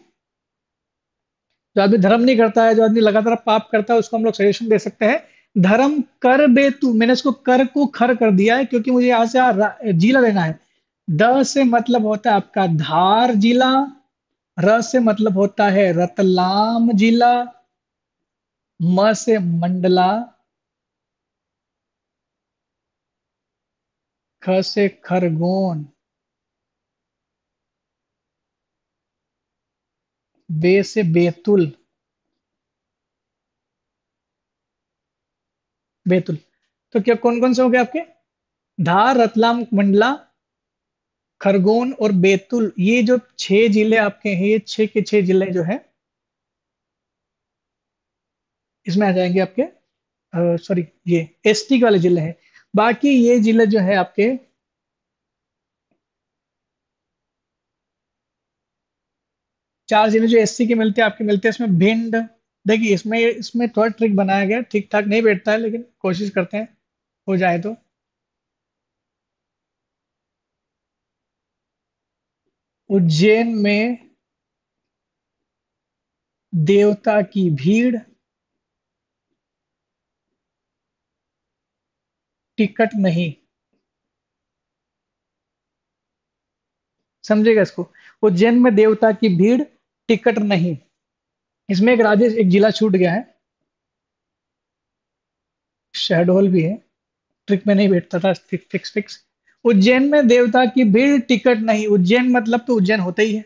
जो आदमी धर्म नहीं करता है, जो आदमी लगातार पाप करता है, उसको हम लोग सजेशन दे सकते हैं। धर्म कर बेतु मैंने इसको कर को खर कर दिया है, क्योंकि मुझे यहाँ से जिला लेना है। द से मतलब होता है आपका धार जिला, र से मतलब होता है रतलाम जिला म से मंडला, ख से खरगोन, बे से बेतुल, बैतुल। तो क्या कौन कौन से हो गए आपके? धार रतलाम, मंडला, खरगोन और बैतुल। ये जो छह ज़िले आपके हैं, ये छह के छह ज़िले जो है इसमें आ जाएँगे आपके सॉरी ये एसटी वाले ज़िले हैं। बाकी ये ज़िले जो है आपके, चार ज़िले जो एससी के मिलते हैं, आपके मिलते हैं इसमें भिंड। देखिए, इसमें इसमें थोड़ा ट्रिक बनाया गया ठीक ठाक नहीं बैठता है, लेकिन कोशिश करते हैं, हो जाए तो। उज्जैन में देवता की भीड़ टिकट नहीं। समझेगा इसको? उज्जैन में देवता की भीड़, टिकट नहीं। इसमें एक राजेश, एक जिला छूट गया है। शहडोल भी है। ट्रिक में नहीं बैठता था फिक्स फिक्स। उज्जैन में देवता की भीड़, टिकट नहीं। उज्जैन मतलब तो उज्जैन होता ही है।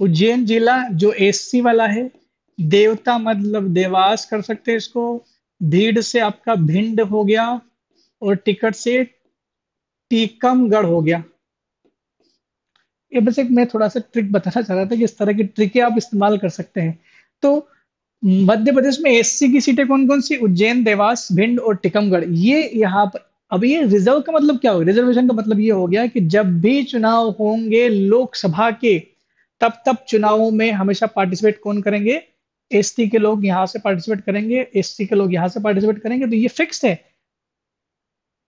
उज्जैन जिला जो एससी वाला है, देवता मतलब देवास कर सकते हैं इसको। भीड़ से आपका भिंड हो गया और टिकट से टीकमगढ़ हो गया। ये बस एक मैं थोड़ा सा ट्रिक बताना चाह रहा था कि इस तरह की ट्रिकें आप इस्तेमाल कर सकते हैं। तो मध्य प्रदेश में एससी की सीटें कौन कौन सी? उज्जैन, देवास, भिंड और टिकमगढ़। ये यहाँ पर, अब ये रिज़र्व का मतलब क्या हो? रिजर्वेशन का मतलब ये हो गया कि जब भी चुनाव होंगे लोकसभा के, तब तब चुनावों में हमेशा पार्टिसिपेट कौन करेंगे? एसटी के लोग यहाँ से पार्टिसिपेट करेंगे एसटी के लोग यहाँ से पार्टिसिपेट करेंगे तो ये फिक्स है।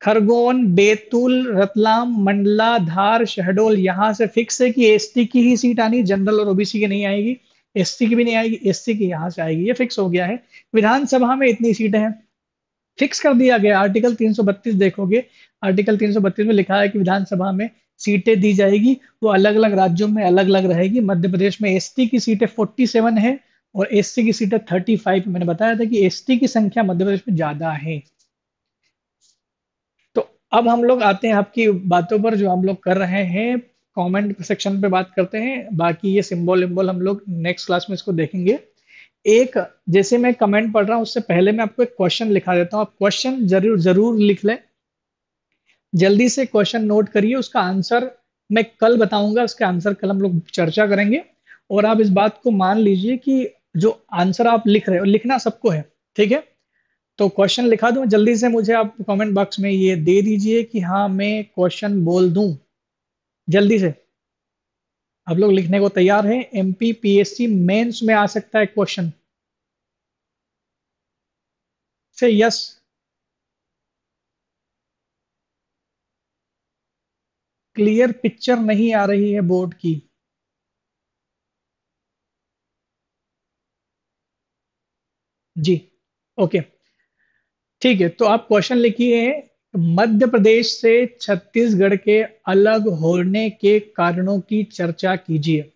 खरगोन, बैतूल, रतलाम, मंडला, धार, शहडोल, यहाँ से फिक्स है कि एसटी की ही सीट आनी जनरल और ओबीसी की नहीं आएगी। एसटी की भी नहीं आएगी एससी की यहाँ से आएगी, ये फिक्स हो गया है। विधानसभा में इतनी सीटें हैं। फिक्स कर दिया गया आर्टिकल 332 देखोगे आर्टिकल 332 में लिखा है कि विधानसभा में सीटें दी जाएगी, वो अलग अलग राज्यों में अलग अलग रहेगी। मध्य प्रदेश में एसटी की सीटें 47 है। और एससी की सीटें 35 मैंने बताया था कि एसटी की संख्या मध्य प्रदेश में ज़्यादा है। तो अब हम लोग आते हैं आपकी बातों पर जो हम लोग कर रहे हैं। कमेंट सेक्शन पे बात करते हैं। बाकी ये सिंबल विम्बल हम लोग नेक्स्ट क्लास में इसको देखेंगे। एक, जैसे मैं कमेंट पढ़ रहा हूँ, उससे पहले मैं आपको एक क्वेश्चन लिखा देता हूँ। आप क्वेश्चन ज़रूर ज़रूर लिख लें। जल्दी से क्वेश्चन नोट करिए, उसका आंसर मैं कल बताऊँगा, उसके आंसर कल हम लोग चर्चा करेंगे। और आप इस बात को मान लीजिए कि जो आंसर आप लिख रहे हो, लिखना सबको है, ठीक है? तो क्वेश्चन लिखा दूँ, जल्दी से मुझे आप कमेंट बॉक्स में ये दे दीजिए कि हाँ मैं क्वेश्चन बोल दूँ। जल्दी से। आप लोग लिखने को तैयार हैं एमपी पीएससी मेंस में आ सकता है क्वेश्चन से यस क्लियर पिक्चर नहीं आ रही है बोर्ड की। जी ओके ठीक है तो आप क्वेश्चन लिखिए मध्य प्रदेश से छत्तीसगढ़ के अलग होने के कारणों की चर्चा कीजिए।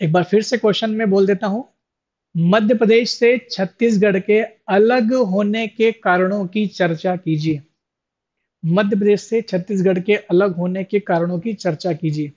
एक बार फिर से क्वेश्चन में बोल देता हूँ। मध्य प्रदेश से छत्तीसगढ़ के अलग होने के कारणों की चर्चा कीजिए। मध्य प्रदेश से छत्तीसगढ़ के अलग होने के कारणों की चर्चा कीजिए।